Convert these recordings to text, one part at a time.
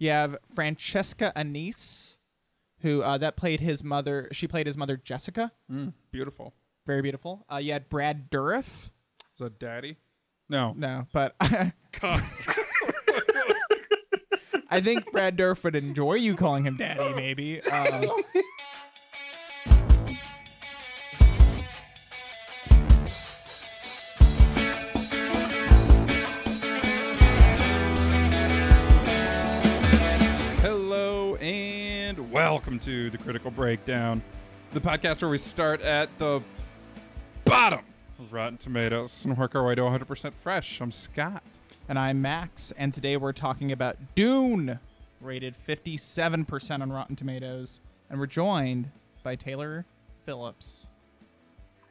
You have Francesca Annis, who uh, that played his mother. She played his mother Jessica. Mm, beautiful. Very beautiful. Uh, you had Brad Dourif. Is that daddy? No. No, but God. I think Brad Dourif would enjoy you calling him daddy. Maybe. Um, welcome to the Critical Breakdown, the podcast where we start at the bottom of Rotten Tomatoes and work our way to 100% fresh. I'm Scott. and I'm Max, and today we're talking about Dune, rated 57% on Rotten Tomatoes, and we're joined by Taylor Phillips,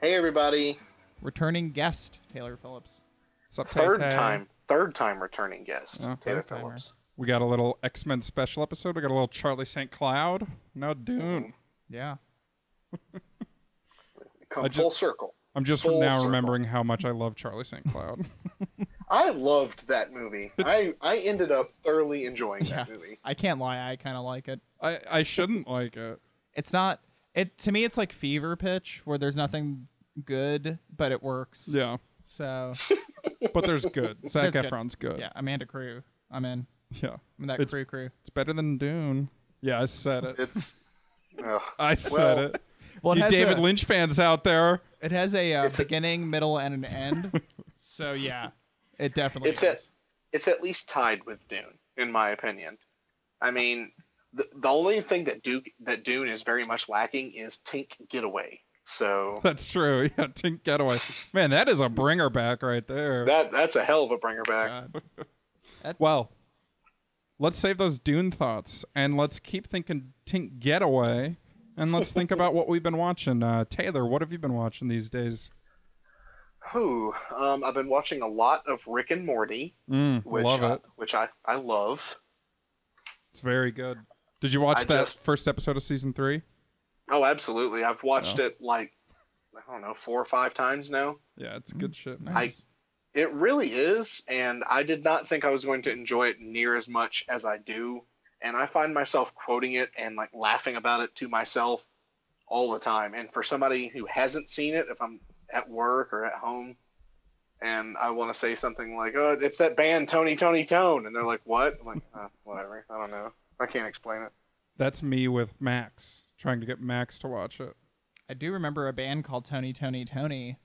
Hey everybody, returning guest Taylor Phillips. What's up, third Tay-Tay? time, third time returning guest, Oh, Taylor third-timer. Phillips. We got a little X Men special episode. We got a little Charlie St. Cloud. Now Dune. Mm-hmm. Yeah. Come I ju- full circle. I'm just Full now circle. remembering how much I love Charlie St. Cloud. I loved that movie. It's- I I ended up thoroughly enjoying Yeah. that movie. I can't lie, I kind of like it. I, I shouldn't like it. It's not it to me it's like fever pitch where there's nothing good but it works. Yeah. So, But there's good. Zac There's good. Efron's good. yeah, Amanda Crew. I'm in. Yeah. I'm in that It's- crew crew. It's better than Dune. Yeah, I said it. It's ugh. I said Well, it. Well, it you David a, Lynch fans out there. It has a uh, It's a- beginning, middle, and an end. so yeah, it definitely It's is. a- it's at least tied with Dune, in my opinion. I mean, the the only thing that Duke that Dune is very much lacking is Tink Getaway. So That's true. Yeah, Tink Getaway. Man, that is a bringer back right there. that that's a hell of a bringer back. God. well, let's save those Dune thoughts and let's keep thinking Tink Getaway and let's think about what we've been watching. Uh, Taylor, what have you been watching these days? Whew. Um, I've been watching a lot of Rick and Morty, Mm, which love I, it. which I I love. It's very good. Did you watch I that just- first episode of season three? Oh, absolutely. I've watched Yeah. it like I don't know four or five times now. Yeah, it's good shit. man. Nice. It really is, and I did not think I was going to enjoy it near as much as I do. And I find myself quoting it and like laughing about it to myself all the time. And for somebody who hasn't seen it, if I'm at work or at home, and I want to say something like, "Oh, it's that band Tony Tony Tone," and they're like, "What?" I'm like, uh, "Whatever. I don't know. I can't explain it." That's me with Max, trying to get Max to watch it. I do remember a band called Tony Tony Tony,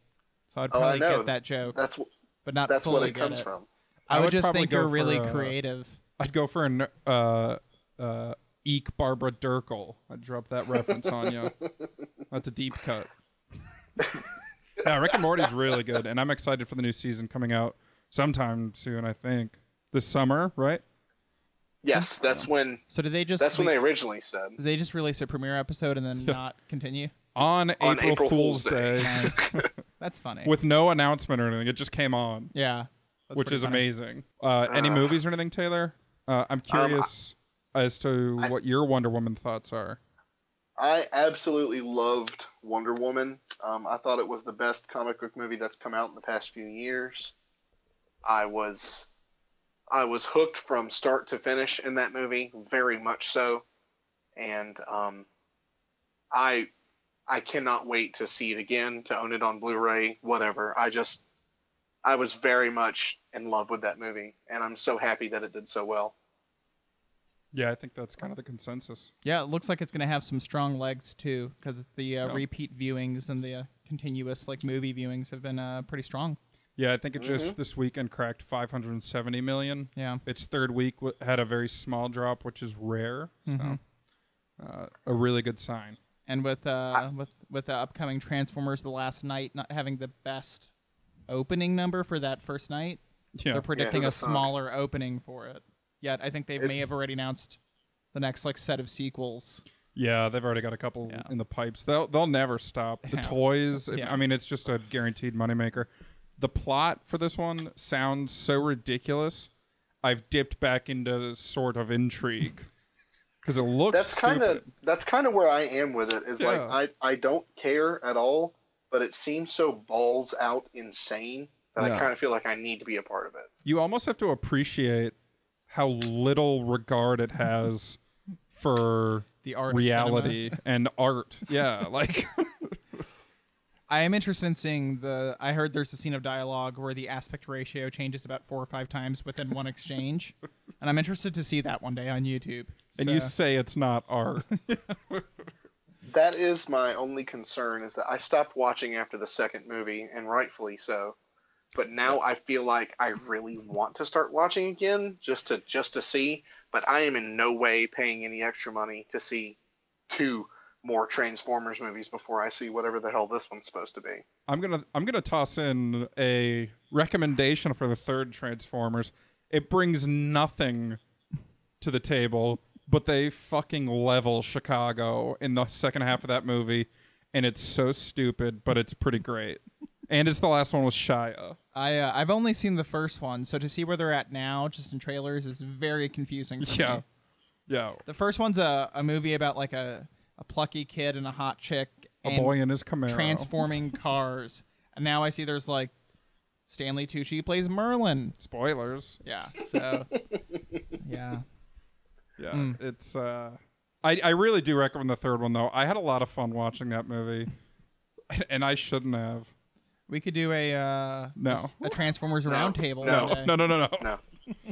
so I'd Oh, I probably know. get that joke, That's wh- but not that's fully what it get comes it. from. I, I would would just think you're really for, uh, creative. I'd go for an uh uh Eek Barbara Durkle. I'd drop that reference on you. That's a deep cut. yeah, Rick and Morty's really good, and I'm excited for the new season coming out sometime soon. I think this summer, right? Yes, that's when So did they just? that's when they originally said. did they just release a premiere episode and then not continue? On, On April, April Fool's Fool's Day, Day. Nice. That's funny. with no announcement or anything. It just came on, yeah, that's which is funny. amazing. Uh, any Uh, movies or anything, Taylor? Uh, I'm curious as to I- what your Wonder Woman thoughts are. I absolutely loved Wonder Woman. Um, I thought it was the best comic book movie that's come out in the past few years. I was, I was hooked from start to finish in that movie, very much so, and um, I, I cannot wait to see it again, to own it on Blu-ray, whatever. I just, I was very much in love with that movie, and I'm so happy that it did so well. Yeah, I think that's kind of the consensus. Yeah, it looks like it's gonna have some strong legs too, because the uh, Yeah. repeat viewings and the uh, continuous like movie viewings have been uh, pretty strong. Yeah, I think it just this weekend cracked 570 million. Yeah. Its third week w- had a very small drop, which is rare. So, uh, a really good sign. And with uh with with the upcoming Transformers: The Last Knight not having the best opening number for that first night, Yeah. they're predicting who'da a thought? smaller opening for it. Yet I think they may have already announced the next like set of sequels. Yeah, they've already got a couple Yeah. in the pipes. They'll they'll never stop. The Yeah. toys. it- Yeah. I mean, it's just a guaranteed moneymaker. The plot for this one sounds so ridiculous. I've dipped back into sort of intrigue because it looks. that's kind of that's kind of where I am with it. Is Yeah. like I I don't care at all, but it seems so balls out insane that Yeah. I kind of feel like I need to be a part of it. you almost have to appreciate how little regard it has for The art reality and art. Yeah, like I am interested in seeing the. I heard there's a scene of dialogue where the aspect ratio changes about four or five times within one exchange, and I'm interested to see that one day on YouTube. And you say it's not art. That is my only concern is that I stopped watching after the second movie, and rightfully so. But now I feel like I really want to start watching again just to just to see. But I am in no way paying any extra money to see two more Transformers movies before I see whatever the hell this one's supposed to be. I'm gonna I'm gonna toss in a recommendation for the third Transformers. It brings nothing to the table, but they fucking level Chicago in the second half of that movie, and it's so stupid, but it's pretty great. And it's the last one with Shia. I uh, I've only seen the first one, so to see where they're at now, just in trailers, is very confusing. For Yeah, me. yeah. The first one's a, a movie about like a, a plucky kid and a hot chick A and boy in his Camaro. transforming cars, and now I see there's like Stanley Tucci plays Merlin. Spoilers. Yeah, so yeah. Yeah, Mm. it's. uh I I really do recommend the third one though. I had a lot of fun watching that movie, and I shouldn't have. We could do a uh, No. a Transformers No, roundtable no. No, no, no, no. No,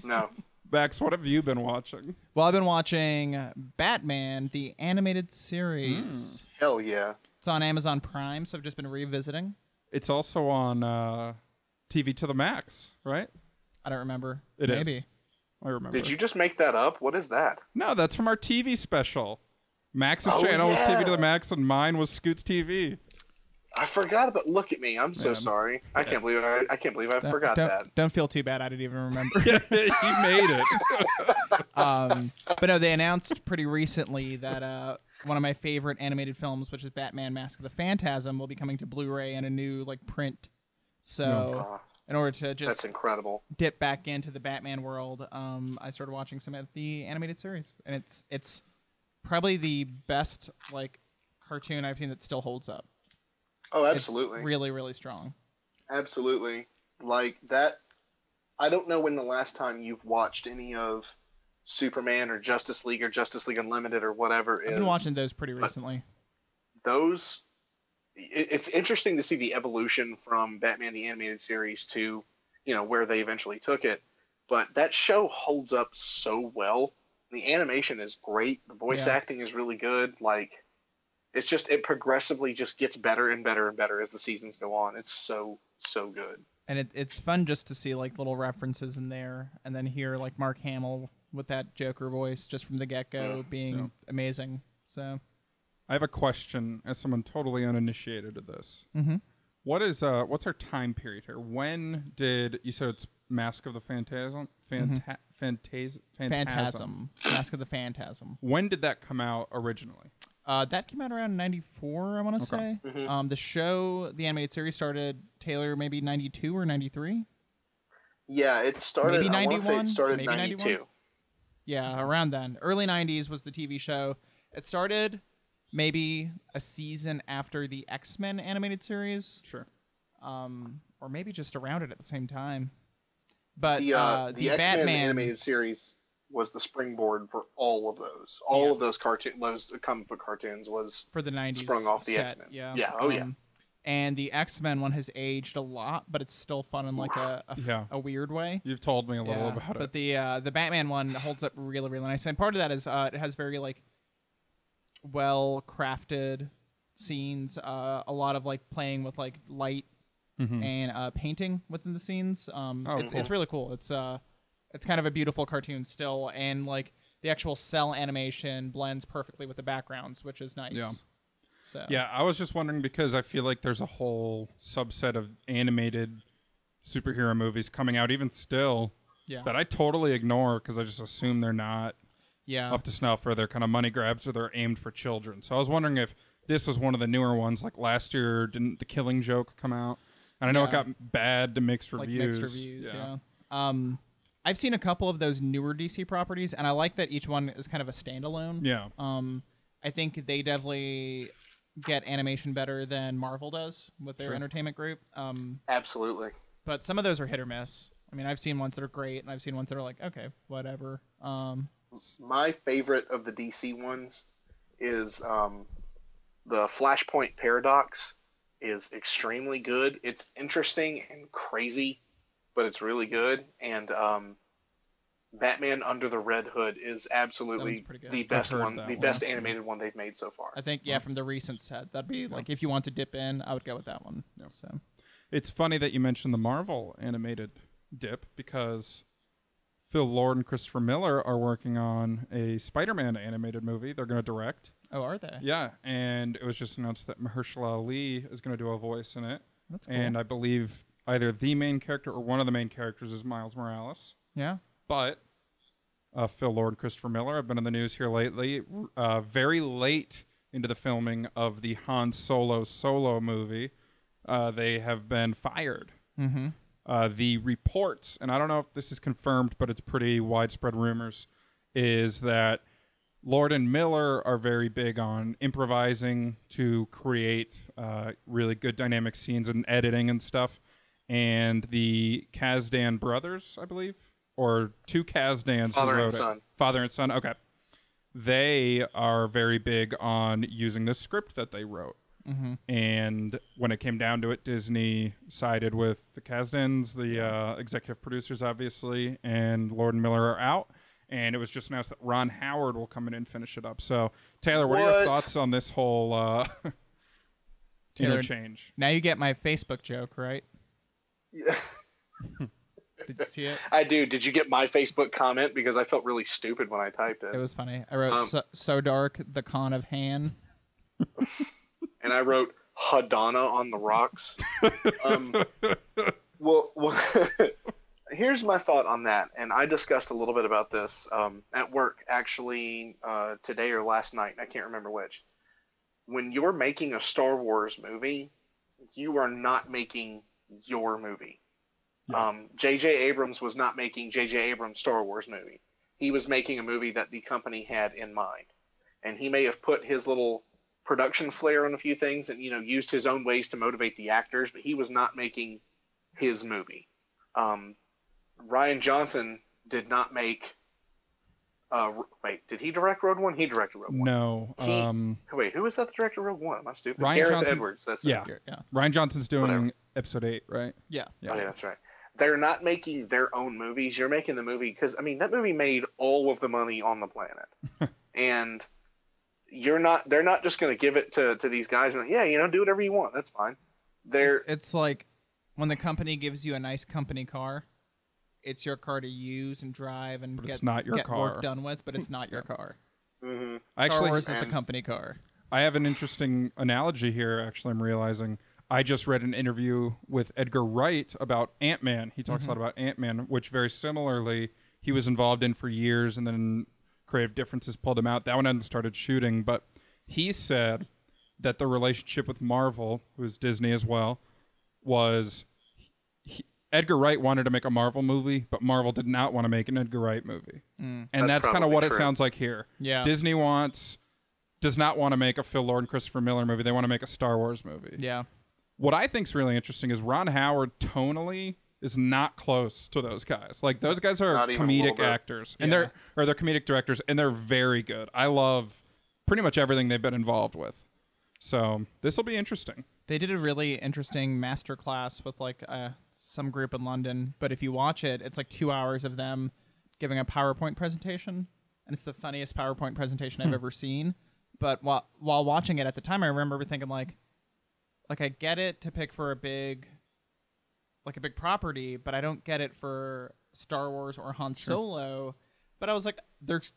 no. Max, what have you been watching? Well, I've been watching Batman the animated series. Hell yeah. It's on Amazon Prime, so I've just been revisiting. It's also on uh, TV to the max, right? I don't remember. It is. Maybe. I remember. Did you just make that up? What is that? No, that's from our TV special. Max's Oh, channel was TV to the max, and mine was Scoots TV. I forgot about. Look at me. I'm so Man. sorry. I can't believe I. I can't believe I Don't, forgot don't, that. don't feel too bad. I didn't even remember. he made it. um, but no, they announced pretty recently that uh, one of my favorite animated films, which is Batman: Mask of the Phantasm, will be coming to Blu-ray and a new like print. So, Ah, in order to just that's incredible. dip back into the Batman world, um, I started watching some of the animated series, and it's it's probably the best like cartoon I've seen that still holds up. Oh, It's absolutely. really really strong. Absolutely. Like that I don't know when the last time you've watched any of Superman or Justice League or Justice League Unlimited or whatever I've is been watching those pretty recently. those it's interesting to see the evolution from Batman the animated series to, you know, where they eventually took it. But that show holds up so well. The animation is great. The voice Yeah. acting is really good. Like it's just it progressively just gets better and better and better as the seasons go on. It's so so good. and it, it's fun just to see like little references in there and then hear like mark hamill with that joker voice just from the get-go being Yeah. amazing so I have a question as someone totally uninitiated to this. Mhm. What is uh what's our time period here? When did you said it's Mask of the Phantasm? Phanta- Phantas- Phantasm. phantasm mask of the phantasm When did that come out originally? uh, that came out around 94 i want to Okay. say Mhm. um, the show the animated series started taylor maybe 92 or 93 Yeah, it started. Maybe I want to say 91, it started maybe ninety 91. two. yeah around then early 90s was the tv show it started maybe a season after the x-men animated series Sure. um, or maybe just around it at the same time. But The uh, uh, the, the, X Men Batman, animated series was the springboard for all of those. All Yeah. of those cartoon, those comic book cartoons was for the '90s sprung off the X-Men. Yeah, Yeah, oh, yeah. Um, And the X Men one has aged a lot, but it's still fun in like a a, f- Yeah. a weird way. You've told me a little Yeah, about but it. the uh, the Batman one holds up really really nice, and part of that is uh, it has very like well crafted scenes. Uh, a lot of like playing with like light Mhm. and uh, painting within the scenes. Um, Oh, it's cool. it's really cool. It's uh, it's kind of a beautiful cartoon still, and like the actual cell animation blends perfectly with the backgrounds, which is nice. Yeah. So Yeah, I was just wondering because I feel like there's a whole subset of animated superhero movies coming out even still yeah, that I totally ignore because I just assume they're not yeah. up to snuff or they're kind of money grabs or they're aimed for children. So I was wondering if this was one of the newer ones. Like last year, didn't The Killing Joke come out? And I know it got bad to mixed like reviews. mixed reviews. Yeah. Um, I've seen a couple of those newer DC properties, and I like that each one is kind of a standalone. Yeah. Um, I think they definitely get animation better than Marvel does with their Sure. entertainment group. Um, absolutely. but some of those are hit or miss. I mean, I've seen ones that are great, and I've seen ones that are like, okay, whatever. Um, My favorite of the DC ones is um, the Flashpoint Paradox. is extremely good. It's interesting and crazy, but it's really good. And um, Batman Under the Red Hood is absolutely the I've best one, the one. best animated one they've made so far. I think yeah, from the recent set, that'd be like if you want to dip in, I would go with that one. Yeah. So It's funny that you mentioned the Marvel animated dip because Phil Lord and Christopher Miller are working on a Spider-Man animated movie. They're going to direct. oh, are they? Yeah, and it was just announced that Mahershala Ali is going to do a voice in it, That's cool. and I believe either the main character or one of the main characters is Miles Morales. yeah. But uh, Phil Lord and Christopher Miller have been in the news here lately. Uh, very late into the filming of the Han Solo solo movie, uh, they have been fired. Mm-hmm. Uh, the reports, and I don't know if this is confirmed, but it's pretty widespread rumors, is that Lord and Miller are very big on improvising to create uh, really good dynamic scenes and editing and stuff. And the Kasdan brothers, I believe, or two Kasdans, Father who and wrote it. son. father and son. Okay, they are very big on using the script that they wrote. Mm-hmm. And when it came down to it, Disney sided with the Kasdans, the uh, executive producers, obviously, and Lord and Miller are out. And it was just announced that Ron Howard will come in and finish it up. So, Taylor, what, are your thoughts on this whole uh, Taylor- interchange? Now you get my Facebook joke, right? Yeah. Did you see it? I do. Did you get my Facebook comment? Because I felt really stupid when I typed It it. was funny. I wrote Um, so, so dark, the con of Han. And I wrote Hadana on the rocks. um, well, well here's my thought on that. And I discussed a little bit about this um, at work, actually, uh, today or last night. I can't remember which. When you're making a Star Wars movie, you are not making your movie. Yeah. Um, J.J. Abrams was not making J.J. Abrams' Star Wars movie. He was making a movie that the company had in mind, and he may have put his little production flair on a few things, and you know used his own ways to motivate the actors. But he was not making his movie. Um, Rian Johnson did not make. Uh, wait, did he direct Rogue One? He directed Rogue One. No. He- Um, Wait, who was that the director of Rogue One? Am I stupid? Ryan Gareth Johnson- Edwards. That's it. yeah. Yeah. Rian Johnson's doing Whatever. episode eight, right? Yeah. Oh yeah, that's right. They're not making their own movies. You're making the movie because I mean that movie made all of the money on the planet, and you're not. They're not just going to give it to to these guys and yeah, you know, do whatever you want. That's fine. They're It's, it's like when the company gives you a nice company car, it's your car to use and drive and But get, it's not your get car. work done with, but it's not your car. mhm. I Star actually, Wars is the company car. I have an interesting analogy here. Actually, I'm realizing. I just read an interview with Edgar Wright about Ant Man. He talks a lot about Ant Man, which very similarly he was involved in for years, and then creative differences pulled him out. That one hadn't started shooting, but he said that the relationship with Marvel, who's Disney as well, was he, Edgar Wright wanted to make a Marvel movie, but Marvel did not want to make an Edgar Wright movie, mm. and That's that's, kind of what it sounds like here. Yeah. Disney wants does not want to make a Phil Lord and Christopher Miller movie. They want to make a Star Wars movie. Yeah. What I think's really interesting is Ron Howard tonally is not close to those guys. Like those guys are Not even a little comedic actors, and Yeah. they're or they're comedic directors, and they're very good. I love pretty much everything they've been involved with. So this will be interesting. They did a really interesting master class with like uh, some group in London, but if you watch it, it's like two hours of them giving a PowerPoint presentation, and it's the funniest PowerPoint presentation I've ever seen. But while while watching it at the time, I remember thinking like, like I get it to pick for a big, like a big property, but I don't get it for Star Wars or Han Solo. But I was like, there's,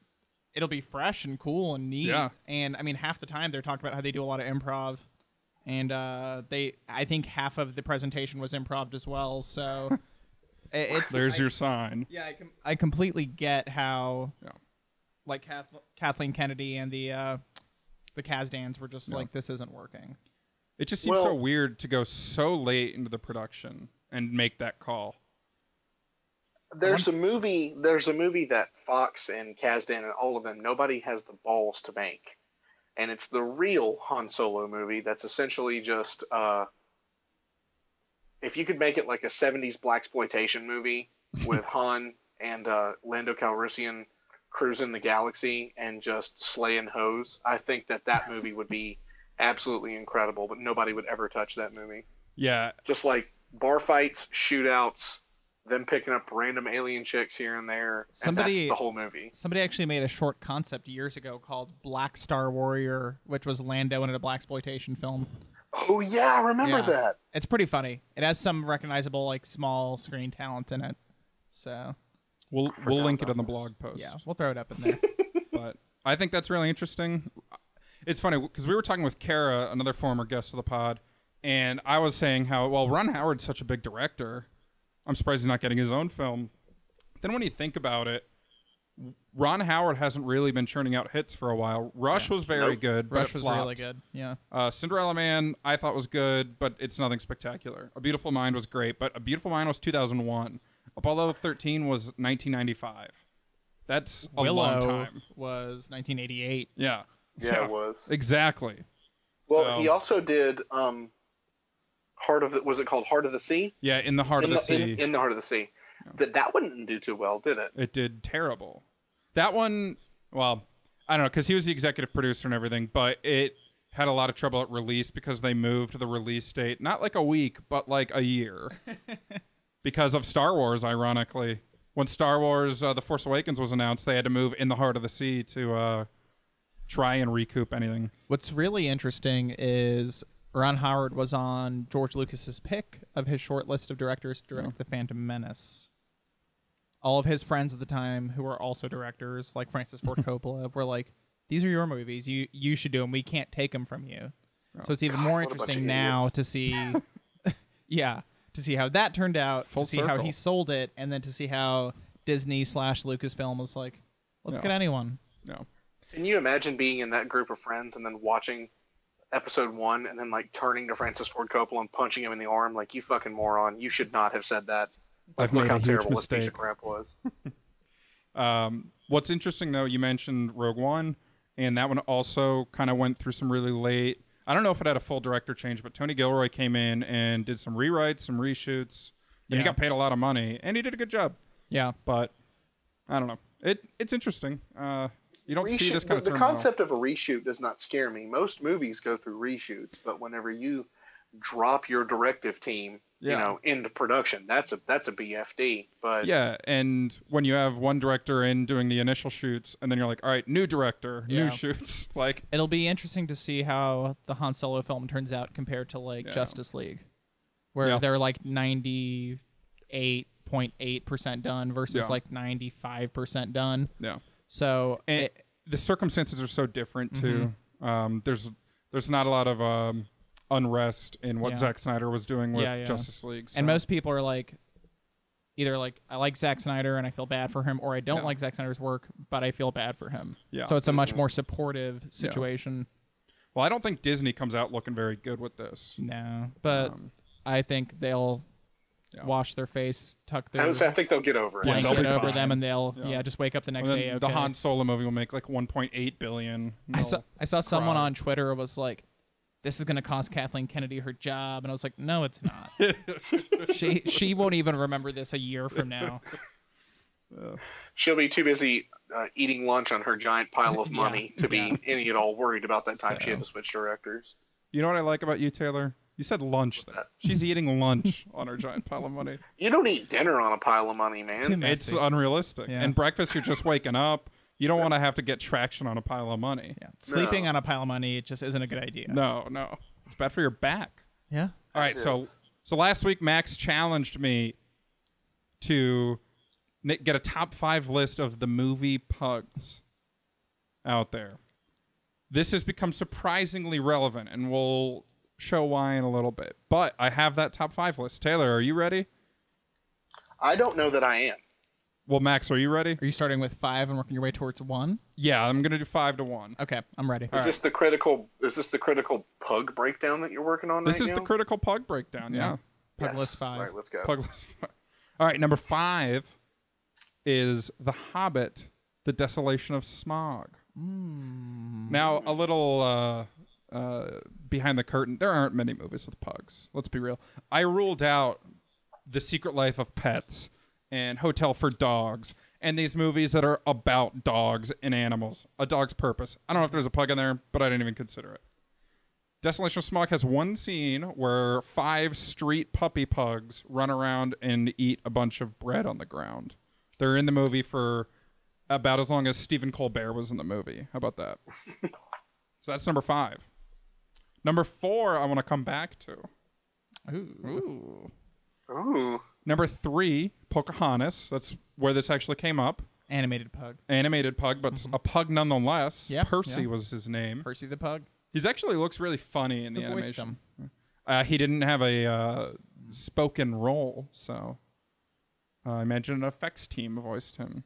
it'll be fresh and cool and neat. Yeah. And I mean, half the time they're talking about how they do a lot of improv and uh, they I think half of the presentation was improv as well. So it's There's I- your sign. yeah. I, com- I completely get how Yeah. like Kath- Kathleen Kennedy and the uh, the Kasdans were just Yeah. like this isn't working. It just seems so weird to go so late into the production and make that call. there's a movie. There's a movie that Fox and Kasdan and all of them. Nobody has the balls to make, and it's the real Han Solo movie. That's essentially just. Uh, if you could make it like a '70s black exploitation movie, with Han and uh, Lando Calrissian cruising the galaxy and just slaying hoes. I think that that movie would be absolutely incredible, but nobody would ever touch that movie. Yeah, Just like bar fights, shootouts, them picking up random alien chicks here and there, and Somebody- that's the whole movie. Somebody actually made a short concept years ago called Black Star Warrior, which was Lando in a black exploitation film. Oh yeah, I remember Yeah. that. It's pretty funny. It has some recognizable like small screen talent in it. So we'll we'll link it on the blog post. yeah, we'll throw it up in there. but I think that's really interesting. It's funny because we were talking with Kara, another former guest of the pod, and I was saying how well Ron Howard's such a big director. I'm surprised he's not getting his own film. Then when you think about it, Ron Howard hasn't really been churning out hits for a while. Rush was very Nope. good, but Rush it was flopped. really good. Yeah. Uh, Cinderella Man, I thought was good, but it's nothing spectacular. A Beautiful Mind was great, but A Beautiful Mind was 2001. Apollo 13 was 1995. That's a Willow long time. was 1988. Yeah. Yeah, it was. Exactly. Well, So- he also did um, Heart of the was it called Heart of the Sea? Yeah, in the heart in of the, sea, In, in the Heart of the Sea. That that wouldn't do too well, did it? it did terrible. That one, well, I don't know, because he was the executive producer and everything, but it had a lot of trouble at release because they moved the release date not like a week, but like a year, because of Star Wars. Ironically, when Star Wars: uh, The Force Awakens was announced, they had to move in the heart of the sea to uh, try and recoup anything. What's really interesting is Ron Howard was on George Lucas's pick of his short list of directors to direct oh. The Phantom Menace. All of his friends at the time, who were also directors, like Francis Ford Coppola, were like, "These are your movies. You you should do them. We can't take them from you." Oh, so it's even God, more what a bunch of interesting now idiots. to see, yeah, to see how that turned out, Full to see how he sold it, and then to see how Disney slash Lucasfilm was like, "Let's Yeah. get anyone." No, Can you imagine being in that group of friends and then watching episode one and then like turning to Francis Ford Coppola and punching him in the arm like you fucking moron, you should not have said that. I've Look made how a huge terrible this piece mistake. of crap was. Um, what's interesting though, you mentioned Rogue One, and that one also kind of went through some really late. I don't know if it had a full director change, but Tony Gilroy came in and did some rewrites, some reshoots, and he got paid a lot of money, and he did a good job. Yeah, But I don't know. It it's interesting. Uh, you don't see this kind the, of the concept of a reshoot does not scare me. Most movies go through reshoots, but whenever you drop your directive team, you know, into production, that's a that's a BFD. But Yeah, and when you have one director in doing the initial shoots, and then you're like, all right, new director, Yeah. new shoots, like it'll be interesting to see how the Han Solo film turns out compared to like Yeah. Justice League, where Yeah. they're like ninety eight point eight percent done versus Yeah. like ninety five percent done. yeah. So and it- the circumstances are so different too. Mm-hmm. Um, there's there's not a lot of um, unrest in what Yeah. Zack Snyder was doing with Yeah, yeah. Justice League. so- and most people are like, either like I like Zack Snyder and I feel bad for him, or I don't like Zack Snyder's work but I feel bad for him. Yeah. So it's a much more supportive situation. well, I don't think Disney comes out looking very good with this. No, but Um, I think they'll Yeah. wash their face, tuck their I, was- I think they'll get over it. Yeah, blanket they'll be over fine. them, and they'll Yeah. yeah. just wake up the next day. Okay. the Han Solo movie will make like 1.8 billion. I saw I saw someone on Twitter was like, "This is going to cost Kathleen Kennedy her job," and I was like, "No, it's not. she she won't even remember this a year from now." She'll be too busy uh, eating lunch on her giant pile of Yeah, money to be yeah. any at all worried about that time she So. had to switch directors. You know what I like about you, Taylor? You said lunch. What's that? She's eating lunch on her giant pile of money. You don't eat dinner on a pile of money, man. too It's unrealistic. Yeah. And breakfast, you're just waking up. You don't want to have to get traction on a pile of money. Yeah, sleeping No. on a pile of money just isn't a good idea. No, no. It's bad for your back. Yeah. All right, so so last week Max challenged me to get a top five list of the movie pugs out there. This has become surprisingly relevant, and we'll show why in a little bit. But I have that top five list. Taylor, are you ready? I don't know that I am. Well, Max, are you ready? Are you starting with five and working your way towards one? Yeah, I'm gonna do five to one. Okay, I'm ready. Is this the critical? Is this the critical pug breakdown that you're working on This right is now? the critical pug breakdown. Yeah. Yeah. Pug Yes. list five. All right, let's go. Pug list. All right, number five is The Hobbit: The Desolation of Smaug. Now, a little uh, uh, behind the curtain, there aren't many movies with pugs. Let's be real. I ruled out The Secret Life of Pets and Hotel for Dogs, and these movies that are about dogs and animals, a dog's purpose. I don't know if there's a pug in there, but I didn't even consider it. Desolation of Smaug has one scene where five street puppy pugs run around and eat a bunch of bread on the ground. They're in the movie for about as long as Stephen Colbert was in the movie. How about that? so that's number five. Number four, I want to come back to. Ooh. Ooh. Ooh. Number three, Pocahontas. That's where this actually came up. Animated pug. Animated pug, but Mm-hmm. a pug nonetheless. Yeah, Percy yeah. was his name. Percy the pug. He's actually looks really funny in the Who voiced animation. him? Uh, he didn't have a uh, spoken role, so uh, I imagine an effects team voiced him.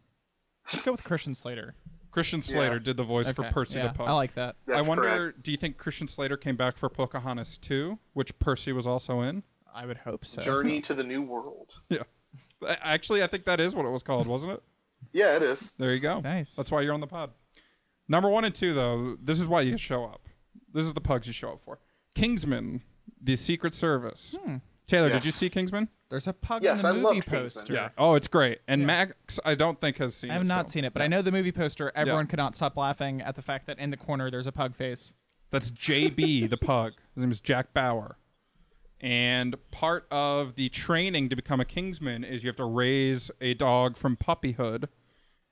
Let's go with Christian Slater. Christian Slater Yeah. did the voice for Percy yeah, the Pug. I like that. That's I wonder, correct. do you think Christian Slater came back for Pocahontas 2, which Percy was also in? I would hope so. Journey to the New World. Yeah. Actually, I think that is what it was called, wasn't it? Yeah, it is. There you go. Nice. That's why you're on the pod. Number one and two, though, this is why you show up. This is the pugs you show up for. Kingsman, the Secret Service. Hmm. Taylor, did you see Kingsman? There's a pug Yes, in the movie Kingsman. poster. Yeah. Oh, it's great. And Yeah. Max, I don't think has seen. I have it not still. seen it, but I know the movie poster. Everyone could not stop laughing at the fact that in the corner there's a pug face. That's JB the pug. His name is Jack Bauer. And part of the training to become a Kingsman is you have to raise a dog from puppyhood.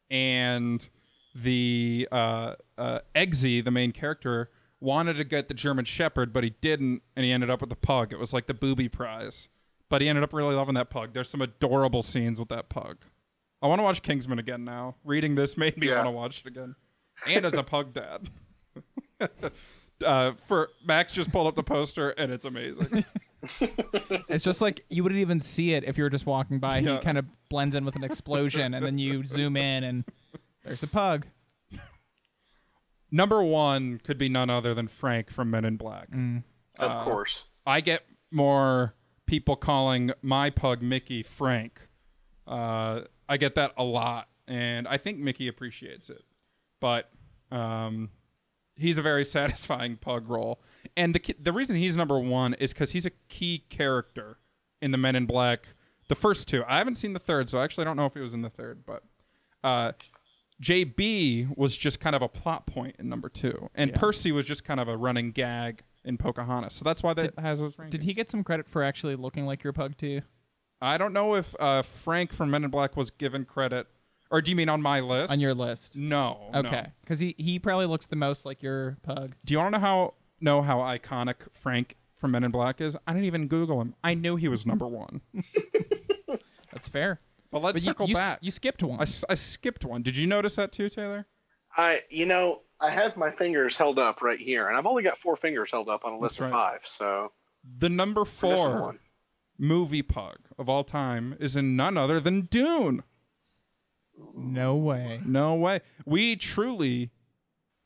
And the uh, uh, Eggsy, the main character, wanted to get the German Shepherd, but he didn't, and he ended up with the pug. It was like the booby prize. But he ended up really loving that pug. There's some adorable scenes with that pug. I want to watch Kingsman again now. Reading this made me Yeah. want to watch it again. And as a pug dad. uh, for Max just pulled up the poster and it's amazing. It's just like you wouldn't even see it if you were just walking by. Yeah. He kind of blends in with an explosion, and then you zoom in, and there's a pug. Number one could be none other than Frank from Men in Black. Mm. Of Uh, course. I get more people calling my pug Mickey Frank. Uh, I get that a lot, and I think Mickey appreciates it. But um, he's a very satisfying pug role, and the the reason he's number one is because he's a key character in the Men in Black. The first two, I haven't seen the third, so I actually don't know if he was in the third. But uh, JB was just kind of a plot point in number two, and Yeah. Percy was just kind of a running gag in Pocahontas. So that's why that has those rankings. Did he get some credit for actually looking like your pug too? I don't know if uh, Frank from Men in Black was given credit, or do you mean on my list? On your list. no. no. Okay, because he he probably looks the most like your pug. Do you want to know how know how iconic Frank from Men in Black is? I didn't even Google him. I knew he was number one. That's fair. But let's But circle you, s- back. you skipped one. I skipped one. Did you notice that too, Taylor? I, you know, I have my fingers held up right here, and I've only got four fingers held up on a list That's of five. So The number four movie pug of all time is in none other than Dune. no way. No way. We truly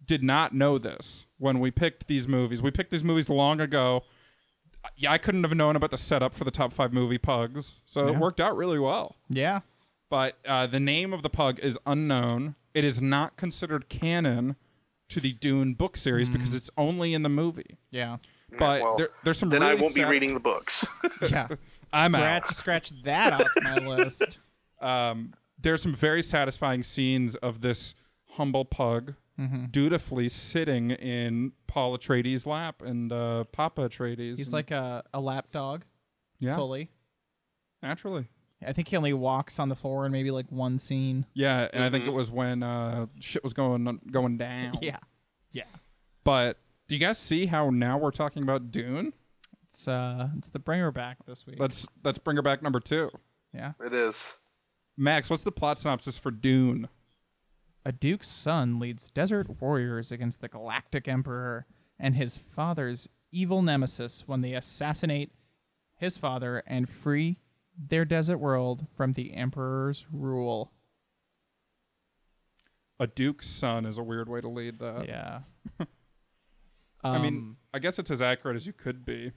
did not know this when we picked these movies. We picked these movies long ago. Yeah, I couldn't have known about the setup for the top five movie pugs, so it worked out really well. Yeah. But uh, the name of the pug is unknown. It is not considered canon to the Dune book series because it's only in the movie. Yeah. But well, there, there's some Then really I won't be reading the books. Yeah. I'm out. scratch scratch that off my list. um, there's some very satisfying scenes of this humble pug Mm-hmm. dutifully sitting in Paul Atreides' lap and uh, Papa Atreides. He's and- like a, a lap dog, yeah, fully. naturally. I think he only walks on the floor in maybe like one scene. Yeah, and I think it was when uh, shit was going going down. Yeah. Yeah. But do you guys see how now we're talking about Dune? It's uh it's the bringer back this week. Let's let's bring her back number two. yeah. it is. Max, what's the plot synopsis for Dune? A duke's son leads desert warriors against the galactic emperor and his father's evil nemesis when they assassinate his father and free their desert world from the emperor's rule. A duke's son is a weird way to lead that. Yeah. I mean, Um, I guess it's as accurate as you could be.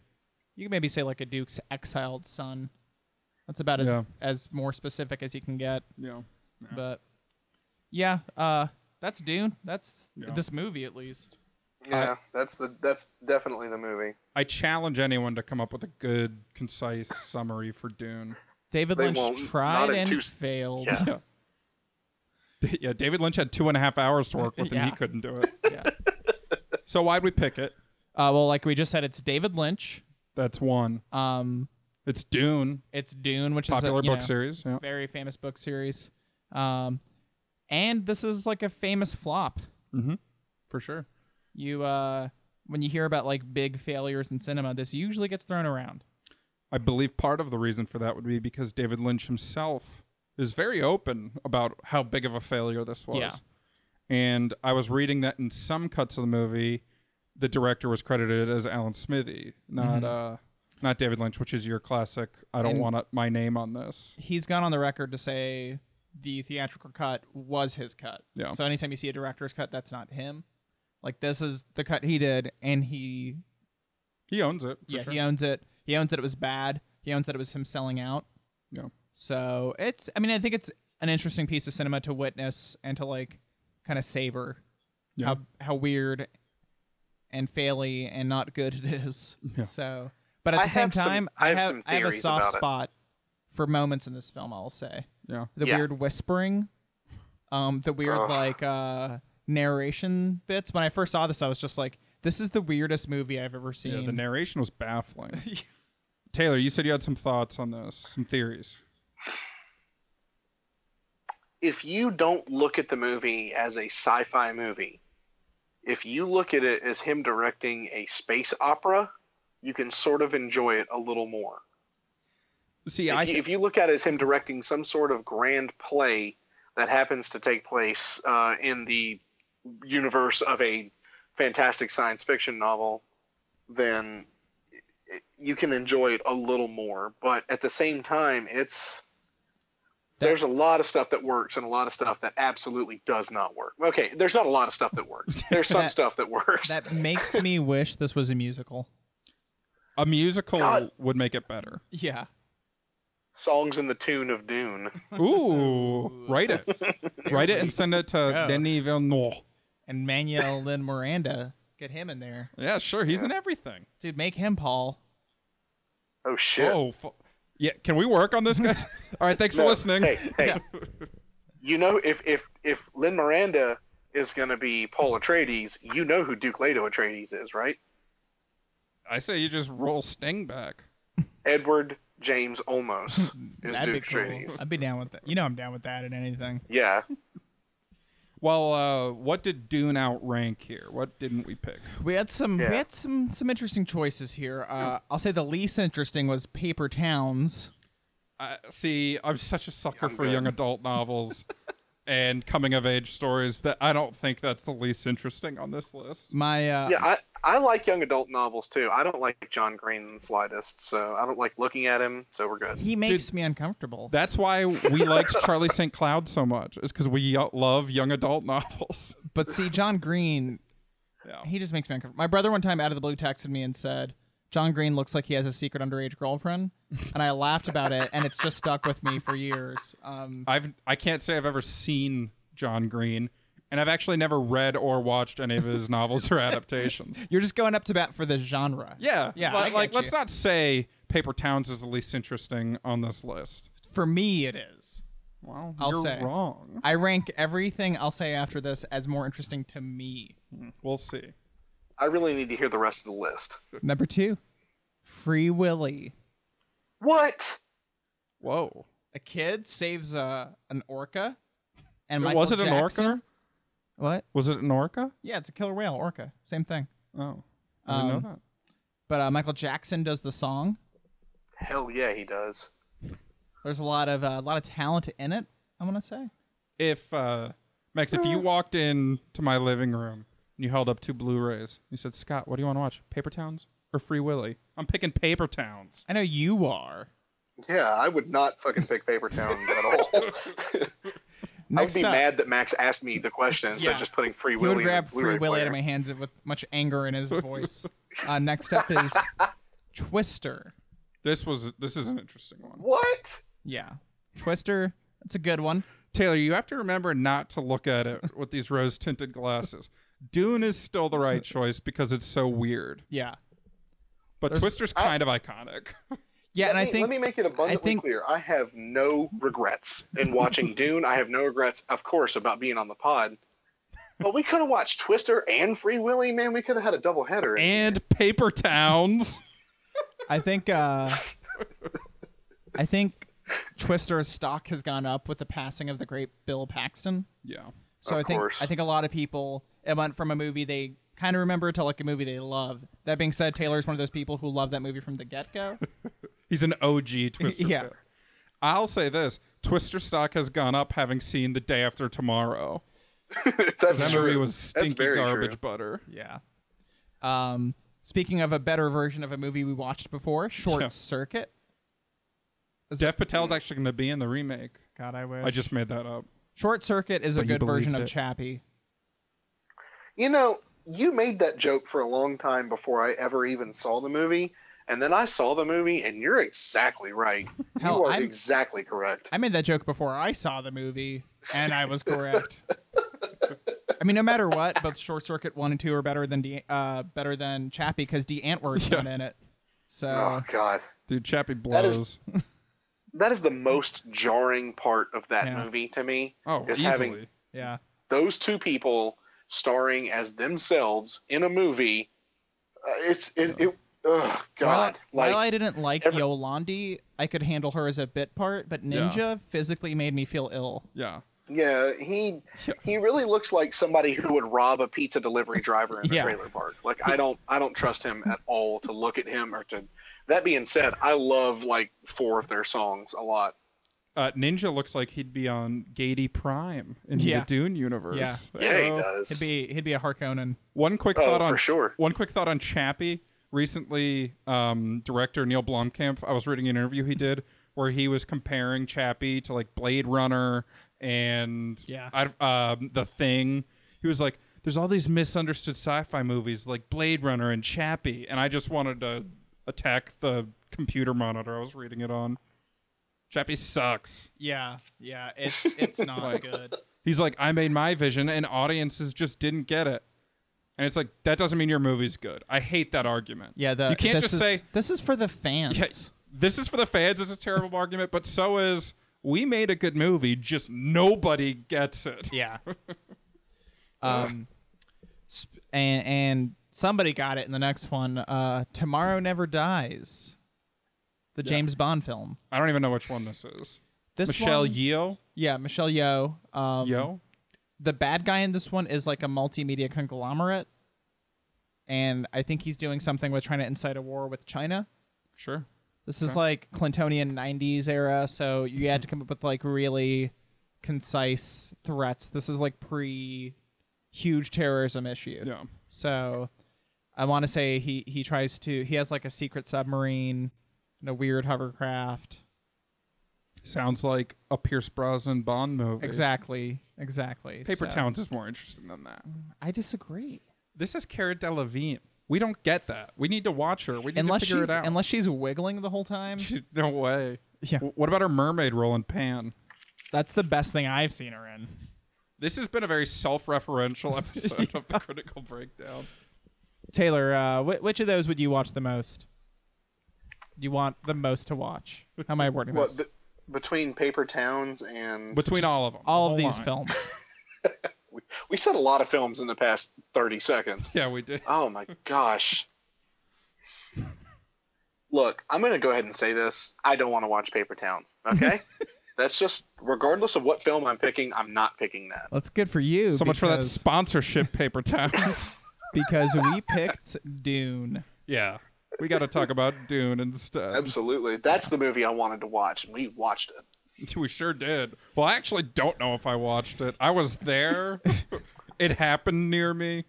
you can maybe say like a duke's exiled son. That's about as Yeah. as more specific as you can get. Know. Yeah. But yeah, uh, that's Dune. That's Yeah. this movie at least. Yeah, that's the that's definitely the movie. I challenge anyone to come up with a good, concise summary for Dune. David They Lynch tried and two- failed. Yeah. Yeah. Yeah, David Lynch had two and a half hours to work with, and he couldn't do it. Yeah. So why'd we pick it? Uh, well, like we just said, it's David Lynch. That's one. Um, It's Dune, it's Dune, which popular is a, you book know, series. Yeah. very famous book series. Um, and this is like a famous flop. Mm-hmm. For sure. You uh, when you hear about like big failures in cinema, this usually gets thrown around. I believe part of the reason for that would be because David Lynch himself is very open about how big of a failure this was. Yeah. And I was reading that in some cuts of the movie, the director was credited as Alan Smithee, not uh, not David Lynch, which is your classic. I don't And- want my name on this. He's gone on the record to say the theatrical cut was his cut. Yeah. So anytime you see a director's cut, that's not him. Like this is the cut he did, and he He owns it. yeah sure. he owns it. He owns that it was bad. He owns that it was him selling out. Yeah. So it's I mean I think it's an interesting piece of cinema to witness and to like kind of savor Yeah. how how weird and faily and not good it is. Yeah. So, but at I the same have some- time, I have have some I have a soft about it. spot for moments in this film. I'll say Yeah. the Yeah. weird whispering, um, the weird Ugh. like uh narration bits. When I first saw this, I was just like, "This is the weirdest movie I've ever seen." Yeah. The narration was baffling. Taylor, you said you had some thoughts on this, some theories. if you don't look at the movie as a sci-fi movie, if you look at it as him directing a space opera, you can sort of enjoy it a little more. See, If, I you, if you look at it as him directing some sort of grand play that happens to take place uh, in the universe of a fantastic science fiction novel, then you can enjoy it a little more. But at the same time, it's That- there's a lot of stuff that works and a lot of stuff that absolutely does not work. Okay, there's not a lot of stuff that works. There's some That- stuff that works. that makes me wish this was a musical. a musical God. would make it better. Yeah. Songs in the tune of Dune. Ooh, write it, write it, and send it to go. Denis Villeneuve. And Manuel Lin Miranda, get him in there, Yeah, sure, he's in everything. dude. Make him Paul. Oh shit! Oh, fu- yeah. Can we work on this, guys? All right, thanks for No, listening. Hey, hey. you know, if if if Lin Miranda is gonna be Paul Atreides, you know who Duke Leto Atreides is, right? I say you just roll Sting back. Edward James Olmos is That'd be Duke cool. Atreides. I'd be down with that. You know, I'm down with that and anything. Yeah. Well, uh, what did Dune outrank here? What didn't we pick? We had some. Yeah. We had some some interesting choices here. Uh, I'll say the least interesting was Paper Towns. Uh, see, I'm such a sucker I'm for good. young adult novels and coming of age stories that I don't think that's the least interesting on this list. My uh, Yeah, I, I like young adult novels too. I don't like John Green in the slightest, so I don't like looking at him, so we're good. he makes me uncomfortable. That's why we liked Charlie St. Cloud so much, is because we love young adult novels. But see, John Green, Yeah. he just makes me uncomfortable. My brother one time out of the blue texted me and said, "John Green looks like he has a secret underage girlfriend," and I laughed about it, and it's just stuck with me for years. Um, I've I can't say I've ever seen John Green, and I've actually never read or watched any of his novels or adaptations. you're just going up to bat for the genre. Yeah, Yeah, Like, let's not say Paper Towns is the least interesting on this list. For me, it is. Well, I'll you're say. wrong. I rank everything I'll say after this as more interesting to me. We'll see. I really need to hear the rest of the list. Number two, Free Willy. What? Whoa. A kid saves a an orca, and was Michael it an Jackson- orca? What? Was it an orca? Yeah, it's a killer whale, orca, same thing. Oh, I didn't Um, know that. But uh, Michael Jackson does the song. Hell yeah, he does. There's a lot of uh, a lot of talent in it. I want to say. If uh, Max, if you walked in to my living room and you held up two Blu-rays, you said, "Scott, what do you want to watch? Paper Towns or Free Willy?" I'm picking Paper Towns. I know you are. Yeah, I would not fucking pick Paper Towns at all. I would be up, mad that Max asked me the question instead Yeah. of just putting Free he Willy. would grab Free Willy out of my hands with much anger in his voice. uh, next up is Twister. This was this is an interesting one. What? Yeah, Twister. That's a good one. Taylor, you have to remember not to look at it with these rose tinted glasses. Dune is still the right choice because it's so weird. Yeah. But There's- Twister's kind of iconic. Yeah, and me, I think let me make it abundantly think- clear. I have no regrets in watching Dune. I have no regrets, of course, about being on the pod. But we could have watched Twister and Free Willy, man. We could have had a double header. And Paper Towns. I think uh, I think Twister's stock has gone up with the passing of the great Bill Paxton. yeah. So Of I think course. I think a lot of people it went from a movie they kind of remember to like a movie they love. That being said, Taylor's one of those people who love that movie from the get go. He's an OG Twister. Yeah. fan. I'll say this: Twister stock has gone up having seen the day after tomorrow. That's That true. movie was That's stinky very garbage true. butter. yeah. Um, speaking of a better version of a movie we watched before, Short Yeah. Circuit. Is Dev Patel's actually going to be in the remake. God, I wish. I just made that up. Short Circuit is a But you good version believed of it. Chappie. You know, you made that joke for a long time before I ever even saw the movie, and then I saw the movie, and you're exactly right. Hell, you are I'm- exactly correct. I made that joke before I saw the movie, and I was correct. I mean, no matter what, both Short Circuit one and two are better than D, uh, better than Chappie because Die Antwoord's Yeah. not in it. So oh God, Dude, Chappie That is- blows. that is the most jarring part of that Yeah. movie to me. oh, Just easily. having- yeah, Those two people starring as themselves in a movie. Uh, it's it. it oh God, while, I, like while I didn't like every- Yolandi, I could handle her as a bit part, but Yeah. Ninja physically made me feel ill. yeah. Yeah, he Yeah. he really looks like somebody who would rob a pizza delivery driver in a Yeah. trailer park. Like I don't I don't trust him at all to look at him or to. That being said, I love like four of their songs a lot. Uh, Ninja looks like he'd be on Giedi Prime in Yeah. the Dune universe. Yeah, yeah, he Uh, does. He'd be he'd be a Harkonnen. One quick oh, thought on for sure. One quick thought on Chappie. Recently, um, director Neil Blomkamp, I was reading an interview he did where he was comparing Chappie to like Blade Runner and Yeah. I, um, The Thing. He was like, "There's all these misunderstood sci-fi movies like Blade Runner and Chappie," and I just wanted to attack the computer monitor I was reading it on. Chappie sucks. Yeah, yeah, it's it's not Like- good. He's like, I made my vision and audiences just didn't get it. And it's like, that doesn't mean your movie's good. I hate that argument. Yeah, the You can't just is- say, this is for the fans. yeah, this is for the fans. It's a terrible argument, but so is, we made a good movie, just nobody gets it. Yeah. um, and and somebody got it in the next one. Uh, Tomorrow Never Dies, the Yeah. James Bond film. I don't even know which one this is. This Michelle one, Yeoh? yeah, Michelle Yeoh. Um, Yeoh? The bad guy in this one is like a multimedia conglomerate, and I think he's doing something with trying to incite a war with China. Sure. This is like Clintonian '90s era, so you had to come up with like really concise threats. This is like pre huge terrorism issue. Yeah. So I want to say he he tries to he has like a secret submarine and a weird hovercraft. Sounds like a Pierce Brosnan Bond movie. Exactly, exactly. Paper so, Towns is more interesting than that. I disagree. This is Cara Delevingne. We don't get that. We need to watch her. We need Unless to figure it out. unless she's wiggling the whole time. no way. Yeah, W- What about her mermaid role in Pan? that's the best thing I've seen her in. This has been a very self-referential episode of the Critical Breakdown. Taylor, uh, wh- which of those would you watch the most? You want the most to watch? How am I wording What this? be- between Paper Towns and Between all of them, All of whole these line. films. we said a lot of films in the past thirty seconds. Yeah, we did. Oh my gosh. Look, I'm gonna go ahead and say this. I don't want to watch Paper Towns. Okay, that's just regardless of what film I'm picking, I'm not picking that. That's good for you. So much for that sponsorship, Paper Towns. because we picked Dune. yeah, we got to talk about Dune instead. Absolutely, that's the movie I wanted to watch, and we watched it. We sure did. Well, I actually don't know if I watched it. I was there. it happened near me.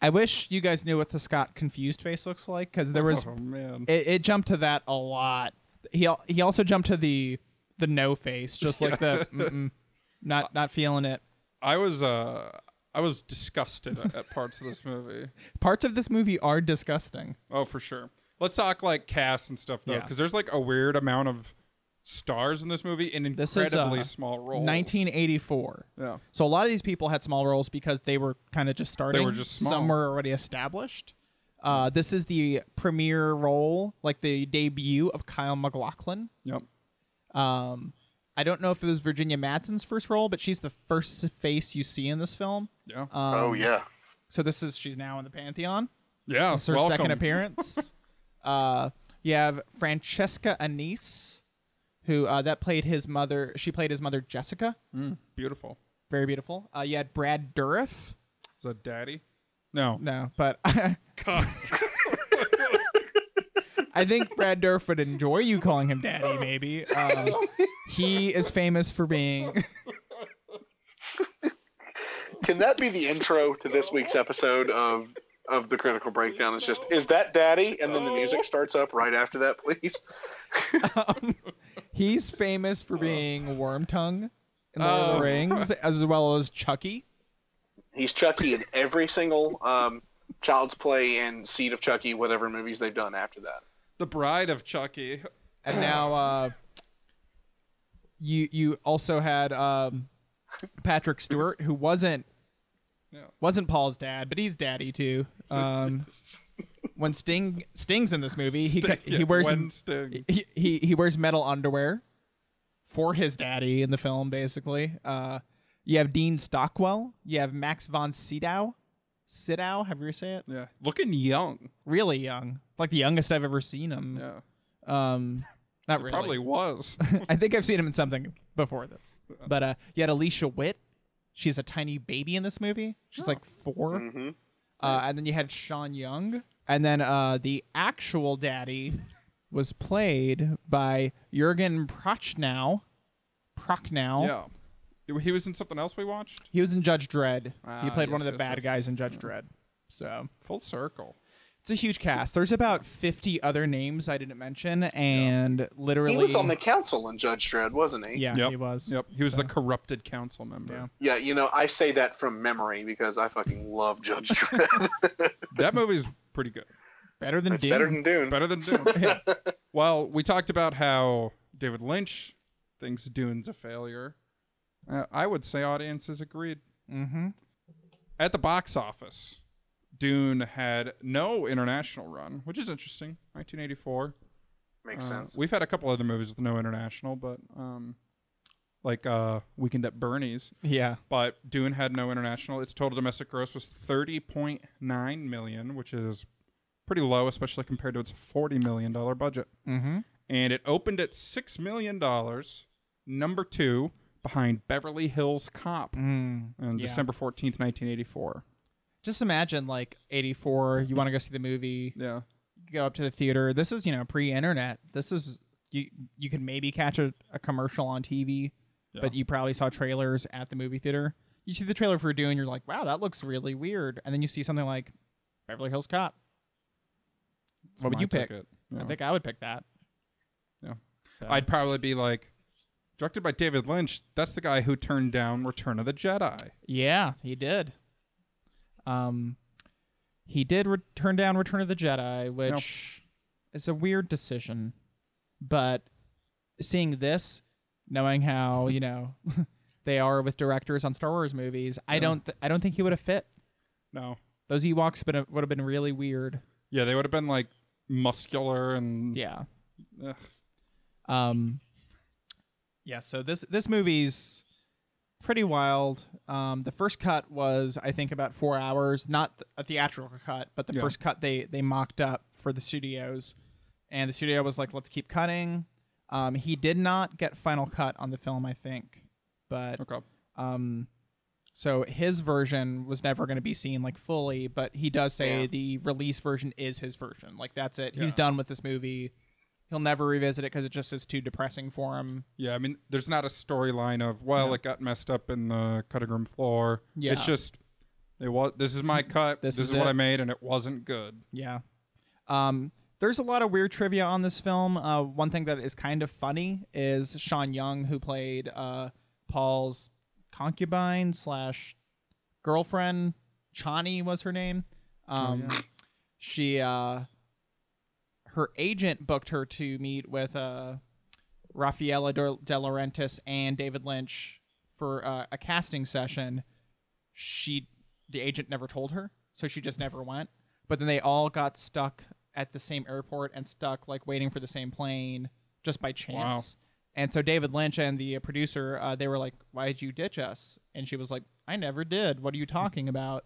I wish you guys knew what the Scott confused face looks like because there was Oh man. it, it jumped to that a lot. He he also jumped to the the no face, just like the not not feeling it. I was uh I was disgusted at, at parts of this movie. Parts of this movie are disgusting. Oh, for sure. Let's talk like cast and stuff though, Yeah. because there's like a weird amount of stars in this movie in This is, incredibly uh, small roles. 1984. Yeah. So a lot of these people had small roles because they were kind of just starting. were just small. Some were already established. Uh, this is the premiere role, like the debut of Kyle MacLachlan. Yep. Um, I don't know if it was Virginia Madsen's first role, but she's the first face you see in this film. Yeah. Um, oh yeah. So this is she's now in the pantheon. yeah. It's her welcome. second appearance. uh, you have Francesca Annis, who uh, that played his mother. She played his mother Jessica. Mm, beautiful. Very beautiful. Uh, you had Brad Dourif. Is that daddy? No. No, but God. I think Brad Dourif would enjoy you calling him daddy. Maybe um, he is famous for being. Can that be the intro to this week's episode of of the critical breakdown? It's just is that daddy, and then the music starts up right after that, please. um, he's famous for being Worm Tongue in Lord of Oh. the Rings, as well as Chucky. He's Chucky in every single um, Child's Play and Seed of Chucky, whatever movies they've done after that. The bride of Chucky. and now uh, you you also had um, Patrick Stewart, who wasn't Yeah. wasn't Paul's dad, but he's daddy too. Um, when Sting Sting's in this movie, he Sting- he yeah, wears when Sting. he, he he wears metal underwear for his daddy in the film. Basically, uh, you have Dean Stockwell, you have Max von Sydow. Sydow, however you say it. Yeah. Looking young. Really young, like the youngest I've ever seen him. Yeah. Um, not really. Probably was. I think I've seen him in something before this. But uh, you had Alicia Witt. She's a tiny baby in this movie. She's like 4 hmm Uh, and then you had Sean Young. And then uh, the actual daddy was played by Jurgen Prochnow. Prochnow. yeah. He was in something else we watched. He was in Judge Dredd. he Ah, played one of the yes, bad yes. guys in Judge Dredd. So Full circle. It's a huge cast. There's about 50 other names I didn't mention, and literally, He was on the council in Judge Dredd, wasn't he? yeah, Yep. he was. Yep. He was So- the corrupted council member. Yeah. Yeah, you know, I say that from memory because I fucking love Judge Dredd. That movie's pretty good. Better than it's Dune. better than Dune. Better than Dune. well, we talked about how David Lynch thinks Dune's a failure. Uh, I would say audiences agreed. mm-hmm. At the box office, Dune had no international run, which is interesting. 1984. Makes Uh, sense. We've had a couple other movies with no international, but um, like uh, Weekend at Bernie's. Yeah. But Dune had no international. Its total domestic gross was 30.9 million, which is pretty low, especially compared to its 40 million dollar budget. Mm-hmm. And it opened at six million dollars, number two behind Beverly Hills Cop Mm. on Yeah. December 14th, 1984. Just imagine like 84, you want to go see the movie, Yeah. go up to the theater. This is, you know, pre-internet. This is you you could maybe catch a, a commercial on TV, Yeah. but you probably saw trailers at the movie theater. You see the trailer for Dune, you're like, "Wow, that looks really weird." And then you see something like Beverly Hills Cop. That's What would you pick? ticket. I think I would pick that. Yeah. So, I'd probably be like, directed by David Lynch. That's the guy who turned down Return of the Jedi. Yeah, he did. Um, he did re- turn down Return of the Jedi, which is a weird decision. But seeing this, knowing how you know they are with directors on Star Wars movies, I don't, th- I don't think he would have fit. No. Those Ewoks been would have been really weird. Yeah, they would have been like muscular and Yeah. Ugh. Um. Yeah. So this this movie's pretty wild. Um, the first cut was I think about four hours, not th- a theatrical cut, but the Yeah. first cut they they mocked up for the studios, and the studio was like, "Let's keep cutting." Um, he did not get final cut on the film, I think, but okay. um, so his version was never going to be seen like fully, but he does say Yeah. the release version is his version. Like that's it. He's done with this movie. He'll never revisit it because it just is too depressing for him. Yeah, I mean, there's not a storyline of well, No. it got messed up in the cutting room floor. Yeah. It's just it was. This is my cut. This This, is is, what. I made, and it wasn't good. Yeah. Um, there's a lot of weird trivia on this film. Uh, one thing that is kind of funny is Sean Young, who played uh, Paul's concubine slash girlfriend. Chani was her name. Um, yeah. She, uh, her agent booked her to meet with uh, Raffaella De, De Laurentiis and David Lynch for uh, a casting session. She, the agent, never told her, so she just never went. but then they all got stuck at the same airport and stuck like waiting for the same plane just by chance. And so David Lynch and the uh, producer, uh, they were like, "Why did you ditch us?" And she was like, "I never did. What are you talking about?"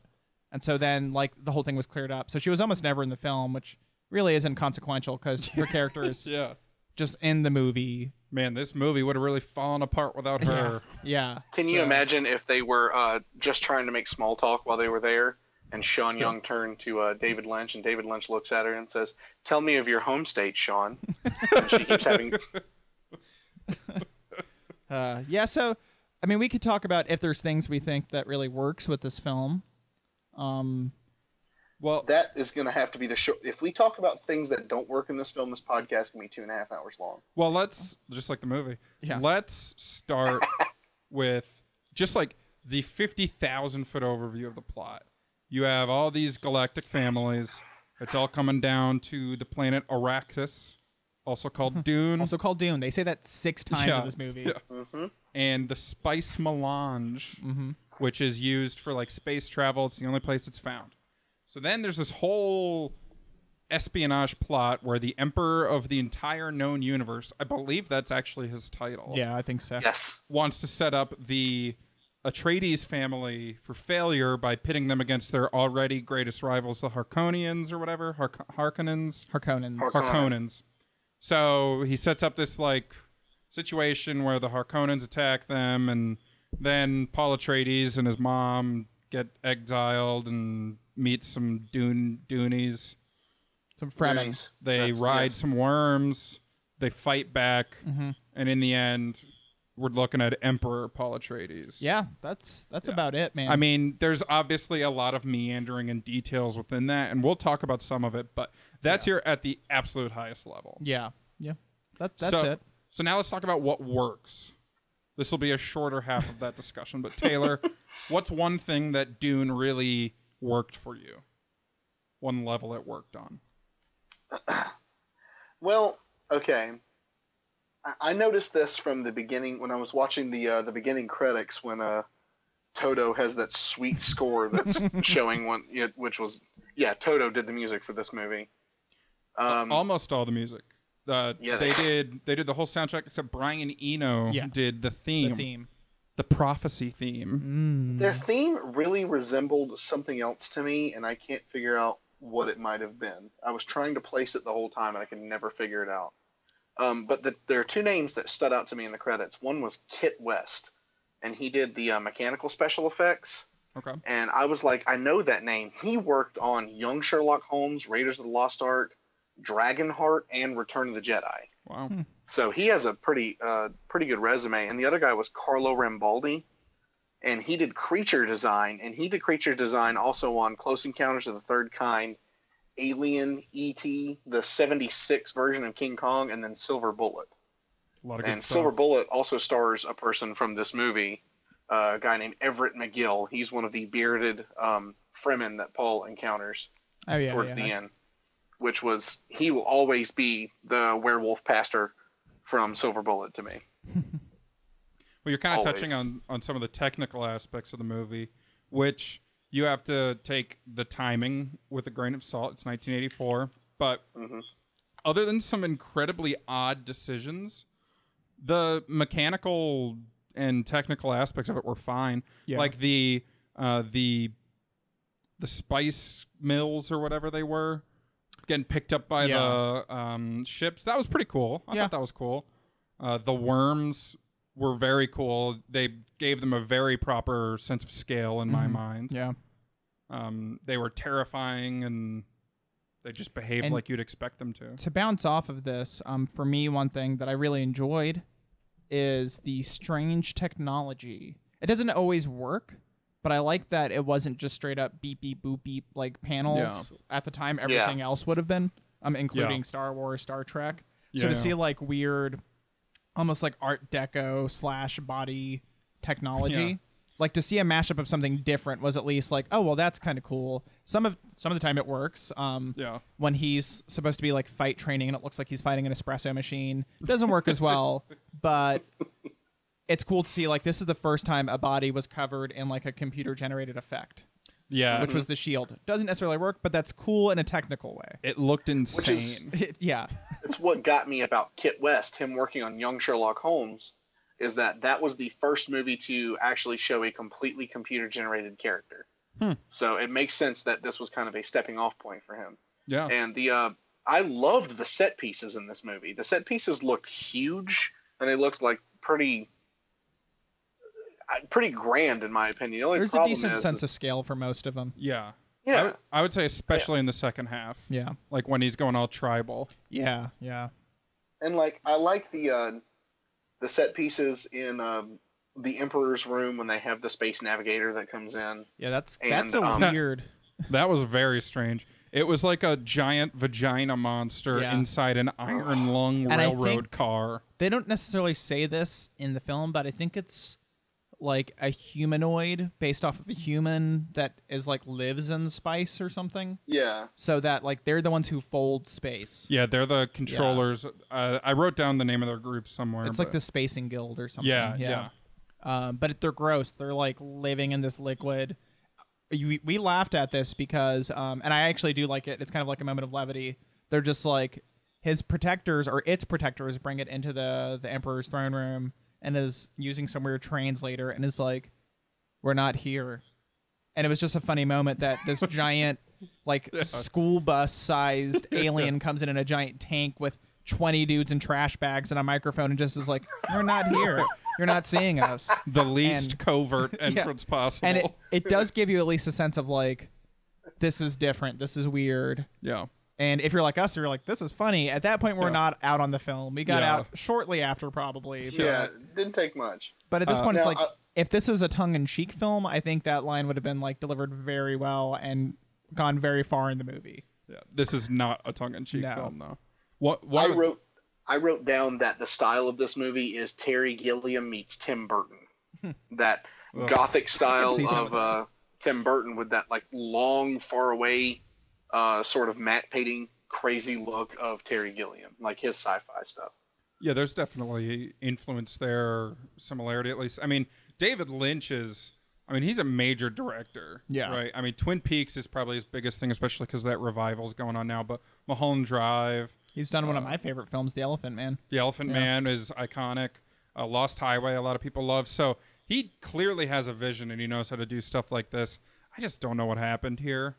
And so then like the whole thing was cleared up. So she was almost never in the film, which really isn't consequential because her character is Yeah. just in the movie. Man, this movie would have really fallen apart without her. Yeah. Can you So- imagine if they were uh, just trying to make small talk while they were there, and Sean Young turned to uh, David Lynch, and David Lynch looks at her and says, "Tell me of your home state, Sean." and she keeps having. Uh, yeah, so I mean, we could talk about if there's things we think that really works with this film. Um, Well, That is going to have to be the show. If we talk about things that don't work in this film, this podcast can be two and a half hours long. well, let's just like the movie. Yeah. Let's start with just like the 50,000 foot overview of the plot. You have all these galactic families. It's all coming down to the planet Arrakis, also called Dune. also called Dune. They say that six times Yeah, in this movie. yeah. and the spice melange, Mm-hmm. which is used for like space travel. It's the only place it's found. So then there's this whole espionage plot where the emperor of the entire known universe, I believe that's actually his title, Yeah, I think so. Yes. wants to set up the Atreides family for failure by pitting them against their already greatest rivals, the Harkonians or whatever, Hark- Harkonnens. Harkonnens. Harkonnens. So he sets up this like situation where the Harkonnens attack them, and then Paul Atreides and his mom get exiled and meet some Dune Doonies. Some Fremen. Goonies. They That's- ride yes. some worms. They fight back, Mm-hmm. and in the end, we're looking at Emperor Paul Atreides. Yeah, that's that's Yeah. about it, man. I mean, there's obviously a lot of meandering and details within that, and we'll talk about some of it, but that's your at the absolute highest level. yeah, yeah. That that's so, it. So now let's talk about what works. This will be a shorter half of that discussion, but Taylor, what's one thing that Dune really worked for you? One level it worked on. Well, okay. I- noticed this from the beginning when I was watching the uh, the beginning credits when uh, Toto has that sweet score that's showing one, which was yeah, Toto did the music for this movie. Um, Almost all the music. Uh, Yeah, they they- did. They did the whole soundtrack except Brian Eno Yeah. did the theme, The theme. the prophecy theme. Mm. their theme really resembled something else to me, and I can't figure out what it might have been. I was trying to place it the whole time, and I could never figure it out. Um, but the, there are two names that stood out to me in the credits. One was Kit West, and he did the uh, mechanical special effects. Okay. And I was like, I know that name. He worked on Young Sherlock Holmes, Raiders of the Lost Ark, Dragonheart, and Return of the Jedi. Wow. So he has a pretty uh, pretty good resume. And the other guy was Carlo Rambaldi, and he did creature design, and he did creature design also on Close Encounters of the Third Kind, Alien, E.T., the '76 version of King Kong, and then Silver Bullet. A lot of good And stuff. Silver Bullet also stars a person from this movie, uh, a guy named Everett McGill. He's one of the bearded um, Fremen that Paul encounters Oh yeah, towards yeah. the end, which was he will always be the werewolf pastor from Silver Bullet to me. Well, you're kind of Always. touching on on some of the technical aspects of the movie, which you have to take the timing with a grain of salt. It's 1984, but Mhm. other than some incredibly odd decisions, the mechanical and technical aspects of it were fine. Yeah. Like the uh, the the spice mills or whatever they were getting picked up by Yeah. the um, ships. That was pretty cool. I Yeah. thought that was cool. Uh, the worms were very cool. They gave them a very proper sense of scale in my Mhm. mind. Yeah. Um, they were terrifying and they just behaved And- like you'd expect them to. to bounce off of this, um, for me, one thing that I really enjoyed is the strange technology. It doesn't always work, but I like that it wasn't just straight up beep beep boop beep like panels. At the time, everything else would have been, um, including Yeah. Star Wars, Star Trek. Yeah, so to see like weird, almost like Art Deco slash body technology. Yeah. Like to see a mashup of something different was at least like, oh well, that's kind of cool. Some of some of the time it works. Um, Yeah. when he's supposed to be like fight training and it looks like he's fighting an espresso machine. It doesn't work as well, but it's cool to see like this is the first time a body was covered in like a computer generated effect. Yeah. which was the shield. Doesn't necessarily work, but that's cool in a technical way. It looked insane. is- yeah, it's what got me about Kit West, him working on Young Sherlock Holmes, is that that was the first movie to actually show a completely computer generated character. Hmm. So it makes sense that this was kind of a stepping off point for him. yeah. And the uh, I loved the set pieces in this movie. The set pieces looked huge, and they looked like pretty, pretty grand in my opinion. The only there's a problem decent is, sense is- of scale for most of them. yeah. I, yeah, would- I would say especially in the second half, Yeah, like when he's going all tribal. yeah, yeah. and like I like the uh, the set pieces in um, the Emperor's room when they have the space navigator that comes in. Yeah, that's And, that's a um, weird. That was very strange. It was like a giant vagina monster Yeah. inside an iron lung And I railroad think- car. They don't necessarily say this in the film, but I think it's like a humanoid based off of a human that is like lives in space or something. Yeah, So that like they're the ones who fold space. Yeah, they're the controllers. Uh, I wrote down the name of their group somewhere. It's like the spacing guild or something. Yeah, yeah. Um, but they're gross. They're like living in this liquid. You, we laughed at this because, um, and I actually do like it. It's kind of like a moment of levity. They're just like his protectors or its protectors bring it into the the emperor's throne room and is using some weird translator and is like, "We're not here." And it was just a funny moment that this giant, like school bus sized alien comes in in a giant tank with 20 dudes in trash bags and a microphone and just is like, "We're not here. You're not seeing us. the least and- covert entrance possible. And it, it does give you at least a sense of like, this is different. This is weird. yeah. And if you're like us, you're like, this is funny. At that point, we're Yeah. not out on the film. We got Yeah. out shortly after, probably. But, yeah, didn't take much. but at this Uh, point, it's Now, like, uh, if this is a tongue-in-cheek film, I think that line would have been like delivered very well and gone very far in the movie. Yeah. This is not a tongue-in-cheek No. film, though. What? I What? wrote I wrote down that the style of this movie is Terry Gilliam meets Tim Burton. that Ugh. gothic style of of uh, Tim Burton with that like long, far away, uh, sort of matte painting, crazy look of Terry Gilliam, like his sci-fi stuff. yeah, there's definitely influence there, similarity at least. I mean, David Lynch is. I mean, he's a major director. Yeah. Right. I mean, Twin Peaks is probably his biggest thing, especially because that revival is going on now. But Mulholland Drive, He's done one of my favorite films, The Elephant Man. The Elephant Yeah. Man is iconic. Uh, Lost Highway, a lot of people love. So he clearly has a vision and he knows how to do stuff like this. I just don't know what happened here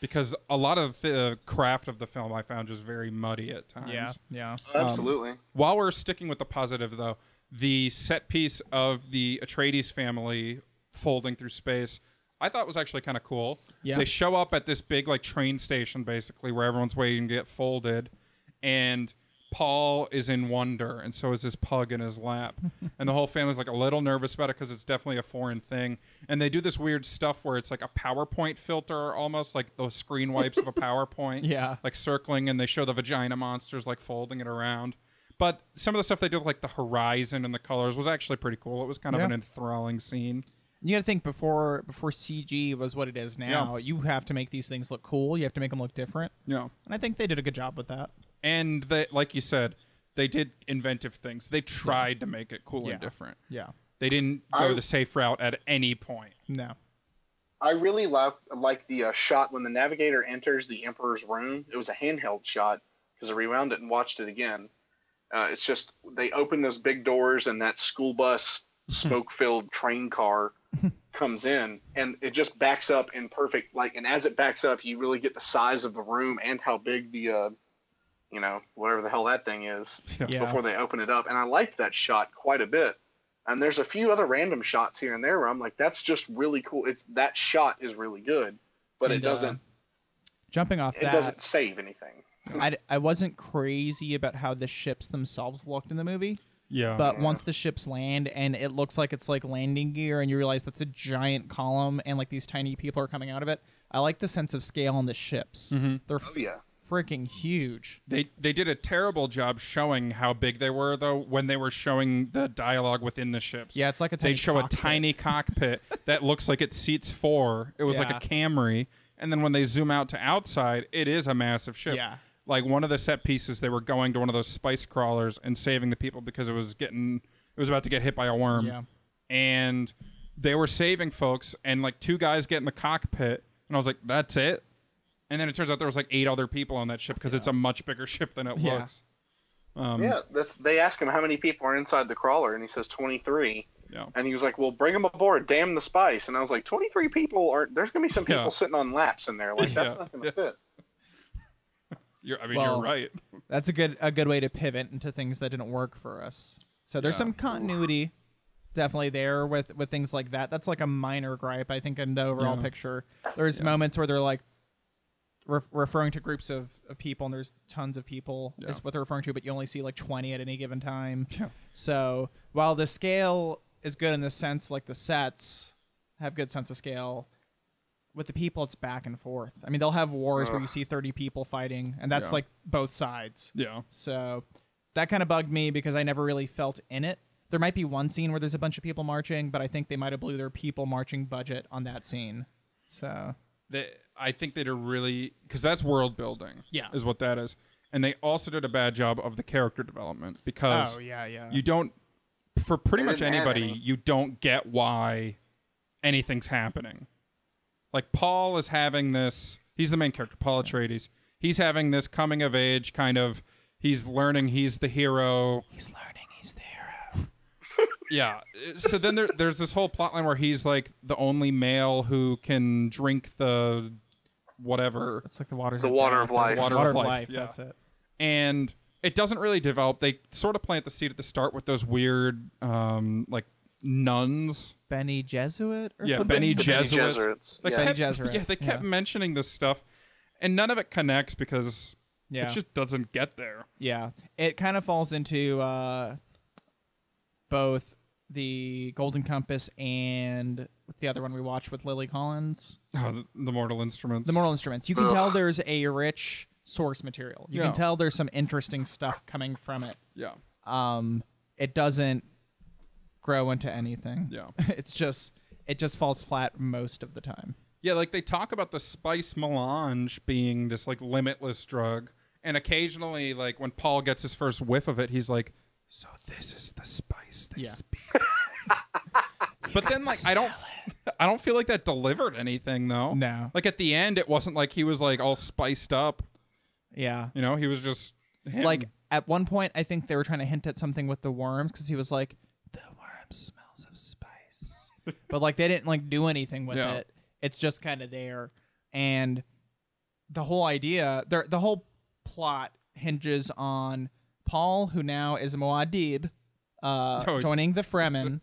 because a lot of the craft of the film I found just very muddy at times. yeah. yeah, Absolutely. While we're sticking with the positive, though, the set piece of the Atreides family folding through space, I thought was actually kind of cool. Yeah. They show up at this big like train station, basically, where everyone's waiting to get folded, and Paul is in wonder, and so is his pug in his lap, and the whole family's like a little nervous about it because it's definitely a foreign thing. And they do this weird stuff where it's like a PowerPoint filter, almost like those screen wipes of a PowerPoint Yeah. like circling and they show the vagina monsters like folding it around. But some of the stuff they do with like the horizon and the colors was actually pretty cool. It was kind of Yeah. an enthralling scene. You got to think before before CG was what it is now. You have to make these things look cool. You have to make them look different, Yeah. and I think they did a good job with that. And they like you said, they did inventive things. They tried to make it cool Yeah. and different. Yeah. They didn't go I- the safe route at any point. No. I really like like the uh, shot when the navigator enters the Emperor's room. It was a handheld shot because I rewound it and watched it again. Uh, it's just they open those big doors and that school bus smoke-filled train car comes in and it just backs up in perfect like and as it backs up you really get the size of the room and how big the uh you know whatever the hell that thing is Yeah. before they open it up and I liked that shot quite a bit. And there's a few other random shots here and there where I'm like, that's just really cool. It's that shot is really good, but And, it uh, doesn't Jumping off it that, doesn't save anything. I, I wasn't crazy about how the ships themselves looked in the movie, Yeah. but once the ships land and it looks like it's like landing gear, and you realize that's a giant column and like these tiny people are coming out of it. I like the sense of scale on the ships. They're Oh yeah. Freaking huge. They they did a terrible job showing how big they were though when they were showing the dialogue within the ships. Yeah, it's like a tiny. They'd show cockpit. a tiny cockpit that looks like it seats four. It was like a Camry, and then when they zoom out to outside, it is a massive ship. Yeah. Like one of the set pieces, they were going to one of those spice crawlers and saving the people because it was getting, it was about to get hit by a worm. Yeah. And they were saving folks, and like two guys get in the cockpit, and I was like, "That's it." And then it turns out there was like eight other people on that ship because it's a much bigger ship than it Yeah. looks. Um, Yeah, that's, they ask him how many people are inside the crawler, and he says 23. Yeah. And he was like, "Well, bring them aboard. Damn the spice." And I was like, "23 people are. There's gonna be some people Yeah. sitting on laps in there. Like that's Yeah, not gonna yeah. fit." You're, I mean, Well, you're right. That's a good a good way to pivot into things that didn't work for us. So there's Yeah. some continuity definitely there with with things like that. That's like a minor gripe I think in the overall Yeah. picture. There's moments where they're like ref- referring to groups of, of people and there's tons of people Yeah. is what they're referring to, but you only see like 20 at any given time. Yeah. So while the scale is good in the sense like the sets have good sense of scale, with the people it's back and forth. I mean they'll have wars where you see 30 people fighting and that's Yeah. like both sides. Yeah. So that kind of bugged me because I never really felt in it. There might be one scene where there's a bunch of people marching, but I think they might have blew their people marching budget on that scene. So They, I think they did really because that's world building. Yeah. is what that is, and they also did a bad job of the character development because Oh, yeah, yeah. you don't for pretty much anybody any. you don't get why anything's happening. Like Paul is having this. He's the main character, Paul Atreides. He's having this coming of age kind of. He's learning he's the hero. he's learning. He's the hero. Yeah. So then there, there's this whole plotline where he's like the only male who can drink the whatever, It's like the waters. The water of life. Water, Water of of life. life, yeah. That's it. and it doesn't really develop. They sort of plant the seed at the start with those weird, um, like nuns. Benny Jesuit. Or Yeah, something? Benny The Bene Jesuits. Gesserits. Like yeah. Kept- Gesserit, Yeah, they kept yeah. mentioning this stuff, and none of it connects because Yeah. it just doesn't get there. Yeah, it kind of falls into uh, both the Golden Compass and the other one we watched with Lily Collins, Oh, the, the Mortal Instruments. the Mortal Instruments. You can Ugh. tell there's a rich source material. You Yeah. can tell there's some interesting stuff coming from it. Yeah. Um, it doesn't grow into anything. Yeah. it's just it just falls flat most of the time. Yeah, like they talk about the spice melange being this like limitless drug, and occasionally, like when Paul gets his first whiff of it, he's like, "So this is the spice they Yeah. speak." of." but then, like, I don't, I don't feel like that delivered anything though. No. Like at the end, it wasn't like he was like all spiced up. Yeah. You know, he was just him. Like at one point, I think they were trying to hint at something with the worms because he was like, "The worm smells of spice," but like they didn't like do anything with Yeah. it. It's just kind of there, and the whole idea, the the whole plot hinges on Paul, who now is Muad'Dib, uh, Oh, joining the Fremen,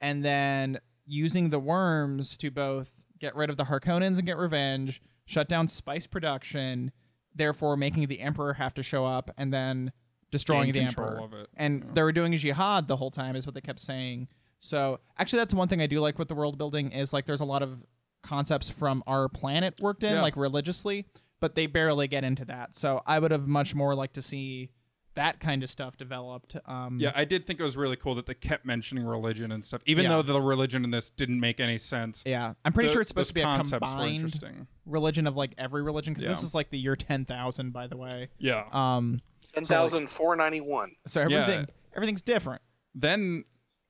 and then using the worms to both get rid of the Harkonnens and get revenge, shut down spice production, therefore making the Emperor have to show up and then destroying the Emperor. And they were doing jihad the whole time, is what they kept saying. So actually, that's one thing I do like with the world building is like there's a lot of concepts from our planet worked in, Yeah. like religiously, but they barely get into that. So I would have much more liked to see that kind of stuff developed. Um, Yeah, I did think it was really cool that they kept mentioning religion and stuff, even Yeah. though the religion in this didn't make any sense. Yeah, I'm pretty The- sure it's supposed to be a combined religion of like every religion because this is like the year 10,000 by the way. Yeah. Um Ten thousand four ninety one. so Yeah. everything everything's different. then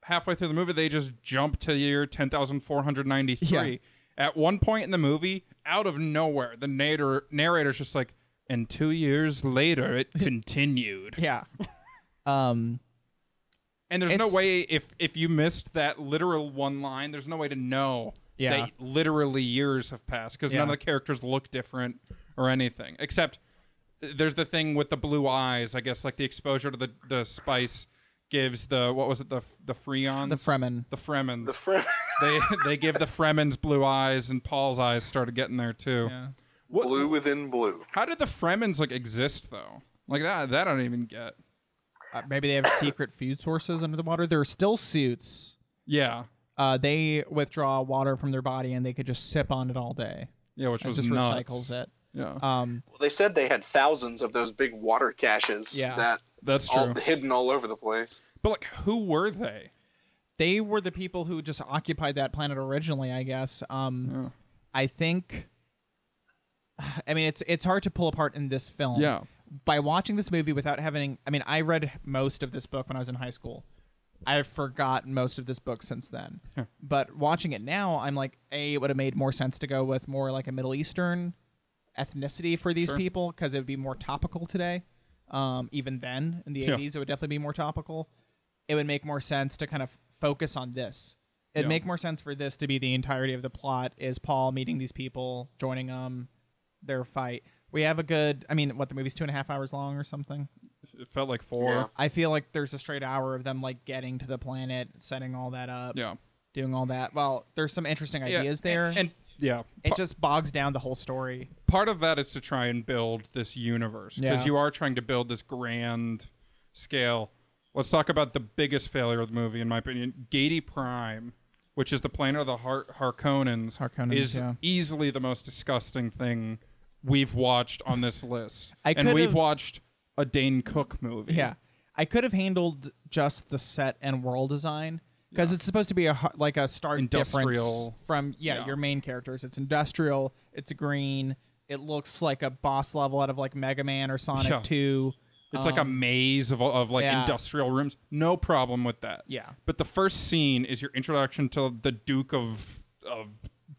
halfway through the movie, they just jump to the year 10,493. Yeah. At one point in the movie, out of nowhere, the narrator, narrator's just like, and two years later, it continued. Yeah. um And there's no It's- way, if if you missed that literal one line, there's no way to know Yeah. that literally years have passed because none of the characters look different or anything. Except uh, there's the thing with the blue eyes. I guess like the exposure to the, the spice gives the what was it the the Freons the Fremen. the Fremens The friend. they they give the Fremens blue eyes, and Paul's eyes started getting there too. Yeah. What? blue within blue. How did the Fremens like exist though? Like that? That I don't even get. Uh, maybe they have secret food sources under the water. There are still suits. Yeah, Uh, they withdraw water from their body and they could just sip on it all day. yeah, which It was just nuts. recycles it. Yeah, Um, Well, they said they had thousands of those big water caches Yeah. that that's true. hidden all over the place. but like, who were they? they were the people who just occupied that planet originally, I guess. Um, Yeah. I think. I mean, it's it's hard to pull apart in this film. Yeah. By watching this movie without having, I mean, I read most of this book when I was in high school. I've forgotten most of this book since then. but watching it now, I'm like, a it would have made more sense to go with more like a Middle Eastern ethnicity for these Sure. people because it would be more topical today. Um, even then in the Yeah. 80s, it would definitely be more topical. It would make more sense to kind of focus on this. It'd Yeah. make more sense for this to be the entirety of the plot is Paul meeting these people, joining them, their fight. We have a good, I mean, what the movie's two and a half hours long or something. It felt like four. Yeah. Yeah. I feel like there's a straight hour of them like getting to the planet, setting all that up, Yeah. doing all that. Well, there's some interesting Yeah, ideas there. And yeah, it pa- just bogs down the whole story. part of that is to try and build this universe because Yeah. you are trying to build this grand scale. Let's talk about the biggest failure of the movie, in my opinion. Giedi Prime, which is the planet of the Har- Harkonnens, Harkonnens, is yeah. easily the most disgusting thing we've watched on this list. I and we've watched a Dane Cook movie. Yeah, I could have handled just the set and world design because it's supposed to be a like a stark Industrial. difference from yeah, Yeah. your main characters. It's industrial. It's green. It looks like a boss level out of like Mega Man or Sonic Yeah. Two. It's like a Um, maze of, of like yeah. industrial rooms. No problem with that. Yeah. But the first scene is your introduction to the Duke of of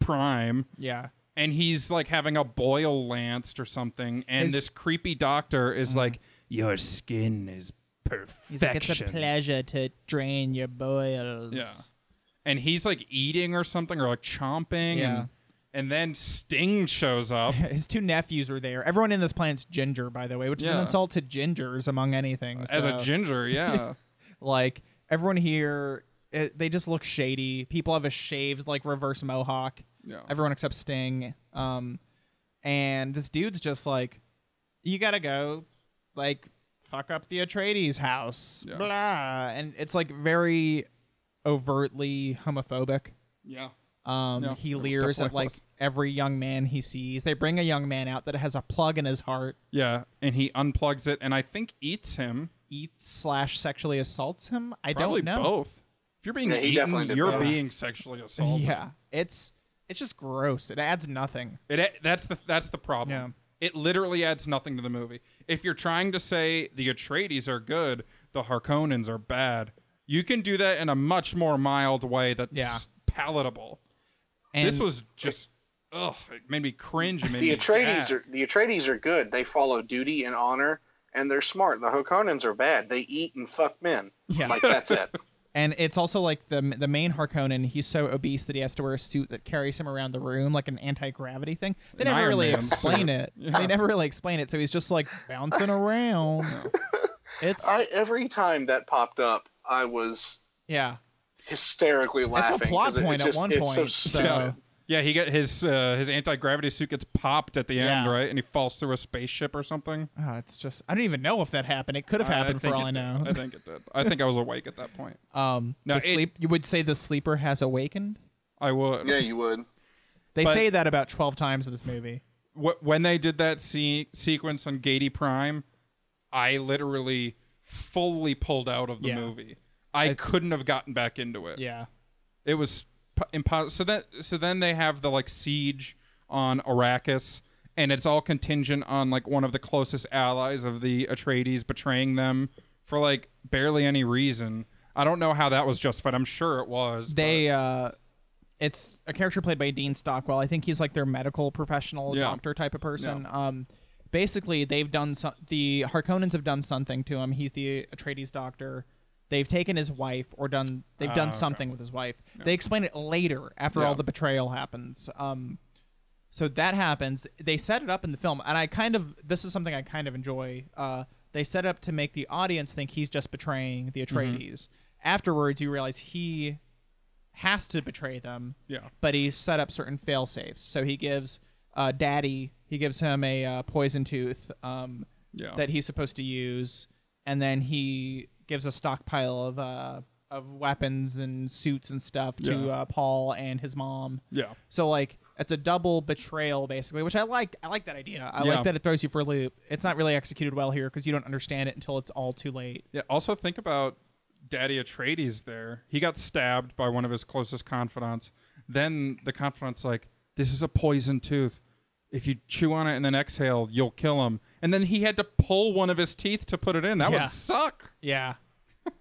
Prime, Yeah. and he's like having a boil lanced or something, and His- this creepy doctor is like, "Your skin is perfection." He's like, it's a pleasure to drain your boils. Yeah. and he's like eating or something or like chomping. Yeah. And, and then Sting shows up. His two nephews were there. Everyone in this planet's ginger, by the way, which is an Yeah. insult to gingers among anything. as a ginger, yeah. like everyone here, it, they just look shady. People have a shaved like reverse mohawk. Yeah. Everyone except Sting. Um, and this dude's just like, you gotta go, like, fuck up the Atreides house, Yeah. blah, and it's like very overtly homophobic. yeah. Um, Yeah, he leers at like was. every young man he sees. They bring a young man out that has a plug in his heart, Yeah, and he unplugs it and I think eats him. eats slash sexually assaults him. I Probably don't know. both. If you're being Yeah, he eaten, you're both. being sexually assaulted. Yeah, it's it's just gross. It adds nothing. It that's the that's the problem. Yeah. It literally adds nothing to the movie. If you're trying to say the Atreides are good, the Harkonnens are bad, you can do that in a much more mild way that's Yeah. palatable. And this was just ugh, it made me cringe. It made the me Atreides gag. are the Atreides are good. They follow duty and honor, and they're smart. The Harkonnens are bad. They eat and fuck men. Yeah. Like that's it. and it's also like the the main Harkonnen. He's so obese that he has to wear a suit that carries him around the room like an anti gravity thing. They An never Iron really Man explain suit. it. They never really explain it. So he's just like bouncing around. It's I every time that popped up, I was yeah. Hysterically laughing. It's a plot 'cause it- point it's just, at one point. So So, stupid. Yeah, he got his uh, his anti gravity suit gets popped at the end, Yeah. right? And he falls through a spaceship or something. oh, it's just I don't even know if that happened. It could have I- I happened for all it I did. know. I think it did. I think I was awake at that point. Um, No, the it- sleep. You would say the sleeper has awakened. I would. Yeah, you would. They But- say that about twelve times in this movie. Wh- when they did that se- sequence on Giedi Prime, I literally fully pulled out of the Yeah. movie. I, couldn't have gotten back into it. Yeah. It was p- impossible. So that so then they have the like siege on Arrakis, and it's all contingent on like one of the closest allies of the Atreides betraying them for like barely any reason. I don't know how that was justified. I'm sure it was. but- They uh it's a character played by Dean Stockwell. I think he's like their medical professional Yeah. doctor type of person. Um basically they've done some the Harkonnens have done something to him. He's the Atreides doctor. They've taken his wife or done they've done Ah, okay. something with his wife. They explain it later after Yeah. all the betrayal happens. Um so that happens. They set it up in the film and I kind of this is something I kind of enjoy. Uh they set up to make the audience think he's just betraying the Atreides. Afterwards you realize he has to betray them, yeah. but he's set up certain fail safes. So he gives uh, Daddy, he gives him a uh, poison tooth um, Yeah. that he's supposed to use, and then he gives a stockpile of uh, of weapons and suits and stuff to Yeah. uh, Paul and his mom. Yeah. So like it's a double betrayal basically, which I like. I like that idea. I Yeah. like that it throws you for a loop. It's not really executed well here because you don't understand it until it's all too late. Yeah. Also, think about Daddy Atreides. There, he got stabbed by one of his closest confidants. Then the confidant's like, "This is a poison tooth. If you chew on it and then exhale, you'll kill him." And then he had to pull one of his teeth to put it in. That Yeah. would suck. Yeah.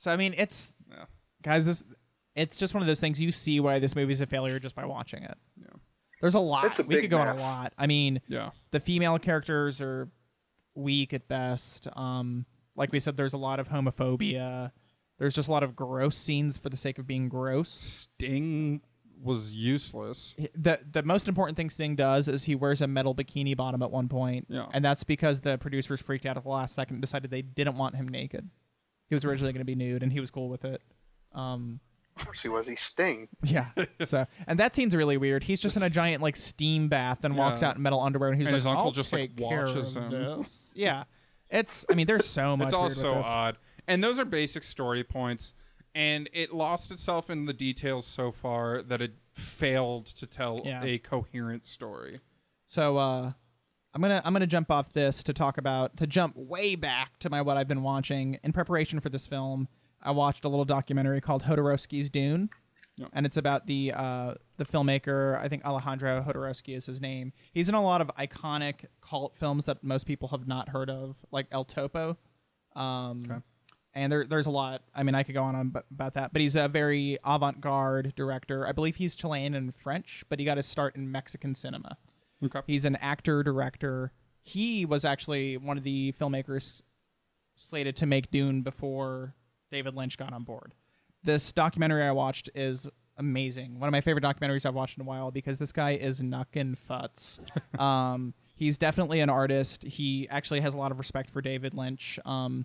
So I mean, it's Yeah. guys, this it's just one of those things you see why this movie's a failure just by watching it. Yeah. There's a lot. It's a we big could go on a mess. lot. I mean, Yeah. the female characters are weak at best. Um, like we said, there's a lot of homophobia. There's just a lot of gross scenes for the sake of being gross. Sting was useless. The the most important thing Sting does is he wears a metal bikini bottom at one point, Yeah. and that's because the producers freaked out at the last second and decided they didn't want him naked. He was originally going to be nude, and he was cool with it. Um, Of course he was. He Sting. yeah. So, and that scene's really weird. He's just in a giant like steam bath and walks out in metal underwear, and he's And like, his uncle "I'll just, like, take care watches of him." this." Yeah. It's. I mean, there's so much. It's all weird with so odd. And those are basic story points. And it lost itself in the details so far that it failed to tell Yeah. a coherent story. So uh I'm gonna I'm gonna jump off this to talk about to jump way back to my what I've been watching in preparation for this film. I watched a little documentary called Jodorowsky's Dune, and it's about the uh, the filmmaker. I think Alejandro Jodorowsky is his name. He's in a lot of iconic cult films that most people have not heard of, like El Topo. Um, Okay. And there, there's a lot. I mean, I could go on ab- about that, but he's a very avant-garde director. I believe he's Chilean and French, but he got his start in Mexican cinema. Okay. He's an actor director. He was actually one of the filmmakers slated to make Dune before David Lynch got on board. This documentary I watched is amazing. One of my favorite documentaries I've watched in a while because this guy is knuckin' futz. um, he's definitely an artist. He actually has a lot of respect for David Lynch. Um,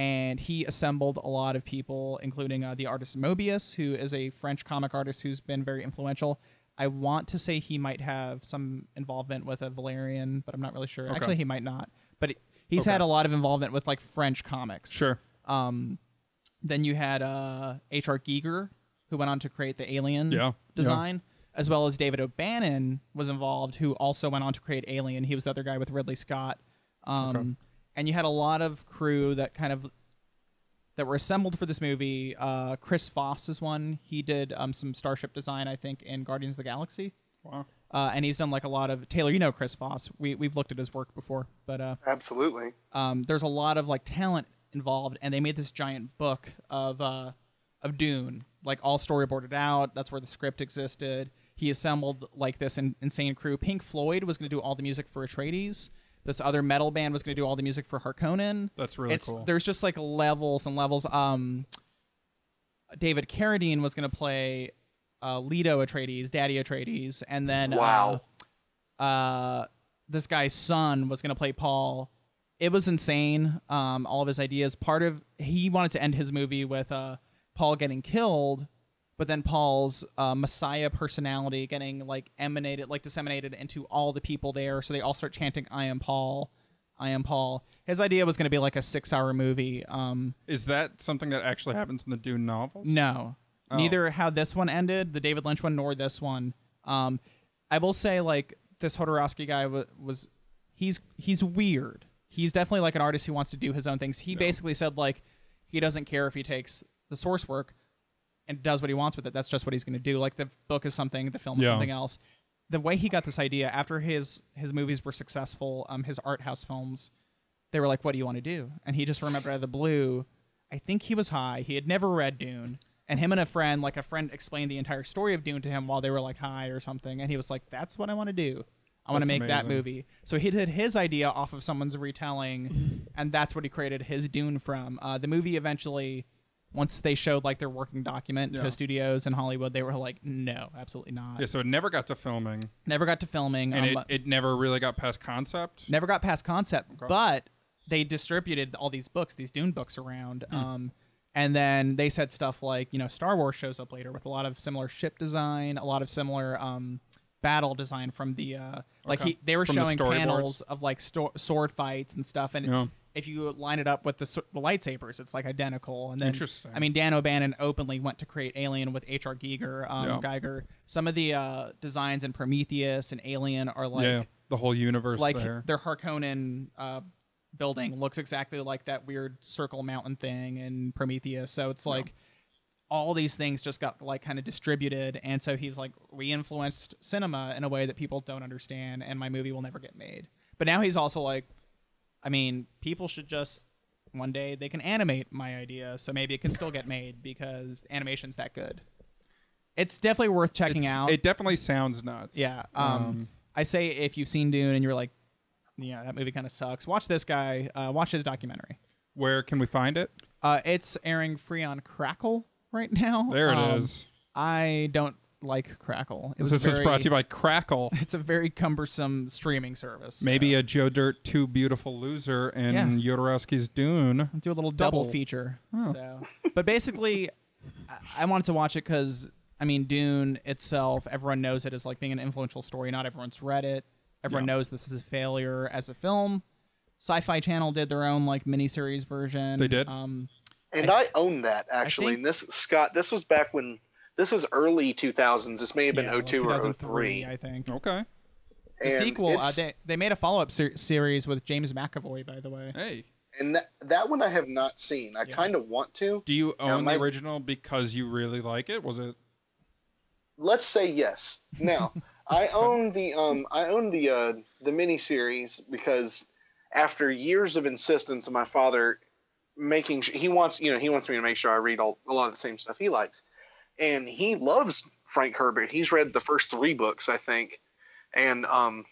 and he assembled a lot of people, including uh, the artist Mobius, who is a French comic artist who's been very influential. I want to say he might have some involvement with a Valerian, but I'm not really sure. Okay. Actually, he might not. But he's Okay. had a lot of involvement with like French comics. Sure. Um, then you had uh, H.R. Giger, who went on to create the Alien Yeah, yeah. design, as well as David O'Bannon was involved, who also went on to create Alien. He was the other guy with Ridley Scott. Um, Okay. And you had a lot of crew that kind of that were assembled for this movie. Uh, Chris Foss is one. He did um, some starship design, I think, in Guardians of the Galaxy. Wow. Uh, and he's done like a lot of Taylor. You know Chris Foss. We we've looked at his work before, but uh, Absolutely. um, there's a lot of like talent involved, and they made this giant book of uh, of Dune, like all storyboarded out. That's where the script existed. He assembled like this in, insane crew. Pink Floyd was going to do all the music for Atreides. This other metal band was going to do all the music for Harkonnen. That's really it's, cool. There's just like levels and levels. Um, David Carradine was going to play uh, Leto Atreides, Daddy Atreides, and then Wow. uh, uh, this guy's son was going to play Paul. It was insane. Um, all of his ideas. Part of he wanted to end his movie with uh, Paul getting killed, but then Paul's uh, Messiah personality getting like emanated, like disseminated into all the people there. So they all start chanting, "I am Paul." I am Paul. His idea was going to be like a six-hour movie. Um, Is that something that actually happens in the Dune novels? no, Oh. neither how this one ended, the David Lynch one, nor this one. Um, I will say like this Jodorowsky guy was, was he's he's weird. He's definitely like an artist who wants to do his own things. He basically said like he doesn't care if he takes the source work and does what he wants with it. That's just what he's going to do. Like the book is something, the film is Yeah. something else. The way he got this idea after his his movies were successful, um, his art house films, they were like, "What do you want to do?" And he just remembered out of the blue. I think he was high. He had never read Dune, and him and a friend, like a friend, explained the entire story of Dune to him while they were like high or something, and he was like, "That's what I want to do. I want to make that movie." So he did his idea off of someone's retelling, and that's what he created his Dune from. Uh, the movie eventually, once they showed like their working document Yeah. to studios in Hollywood, they were like, "No, absolutely not." Yeah, so it never got to filming, Never got to filming, and um, it, it never really got past concept. never got past concept, Okay. but they distributed all these books, these Dune books around. Hmm. Um, and then they said stuff like, you know, Star Wars shows up later with a lot of similar ship design, a lot of similar um, battle design from the uh, like Okay. he, they were From showing storyboards? panels of like sto- sword fights and stuff, and Yeah. If you line it up with the, the lightsabers, it's like identical. And then Interesting. I mean, Dan O'Bannon openly went to create Alien with H.R. Giger, um, Yeah. Geiger. Some of the uh, designs in Prometheus and Alien are like yeah, the whole universe like there. their Harkonnen uh, building looks exactly like that weird circle mountain thing in Prometheus. So it's like all these things just got like kind of distributed, and so he's like we influenced cinema in a way that people don't understand, and my movie will never get made. But now he's also like, I mean, people should just one day they can animate my idea, so maybe it can still get made because animation's that good. It's definitely worth checking It's- out. It definitely sounds nuts. yeah. Um, I say if you've seen Dune and you're like, yeah, that movie kind of sucks. Watch this guy. Uh, watch his documentary. Where can we find it? Uh, it's airing free on Crackle right now. There it is. Um, I don't like Crackle. It was This was very, brought to you by Crackle. It's a very cumbersome streaming service. Maybe so a Joe Dirt Too Beautiful Loser and Yeah. Jodorowsky's Dune. do a little double, Double. feature. So, but basically, I, I wanted to watch it because I mean, Dune itself, everyone knows it as like being an influential story. Not everyone's read it. Everyone Yeah. knows this is a failure as a film. Sci-Fi Channel did their own like miniseries version. They did? Um, And I, own that actually. think- and this Scott, this was back when this is early 2000s. This may have been yeah, 02 or 2003, 03. I think. Okay. The And sequel, uh, they, they made a follow-up ser- series with James McAvoy, by the way. Hey, and that, that one I have not seen. I Yeah. kind of want to. do you Now, own my- the original because you really like it? Was it? Let's say yes. Now, I own the um I own the uh the miniseries because after years of insistence of my father making sure he wants you know he wants me to make sure I read all, a lot of the same stuff he likes, and he loves Frank Herbert. He's read the first three books I think, and um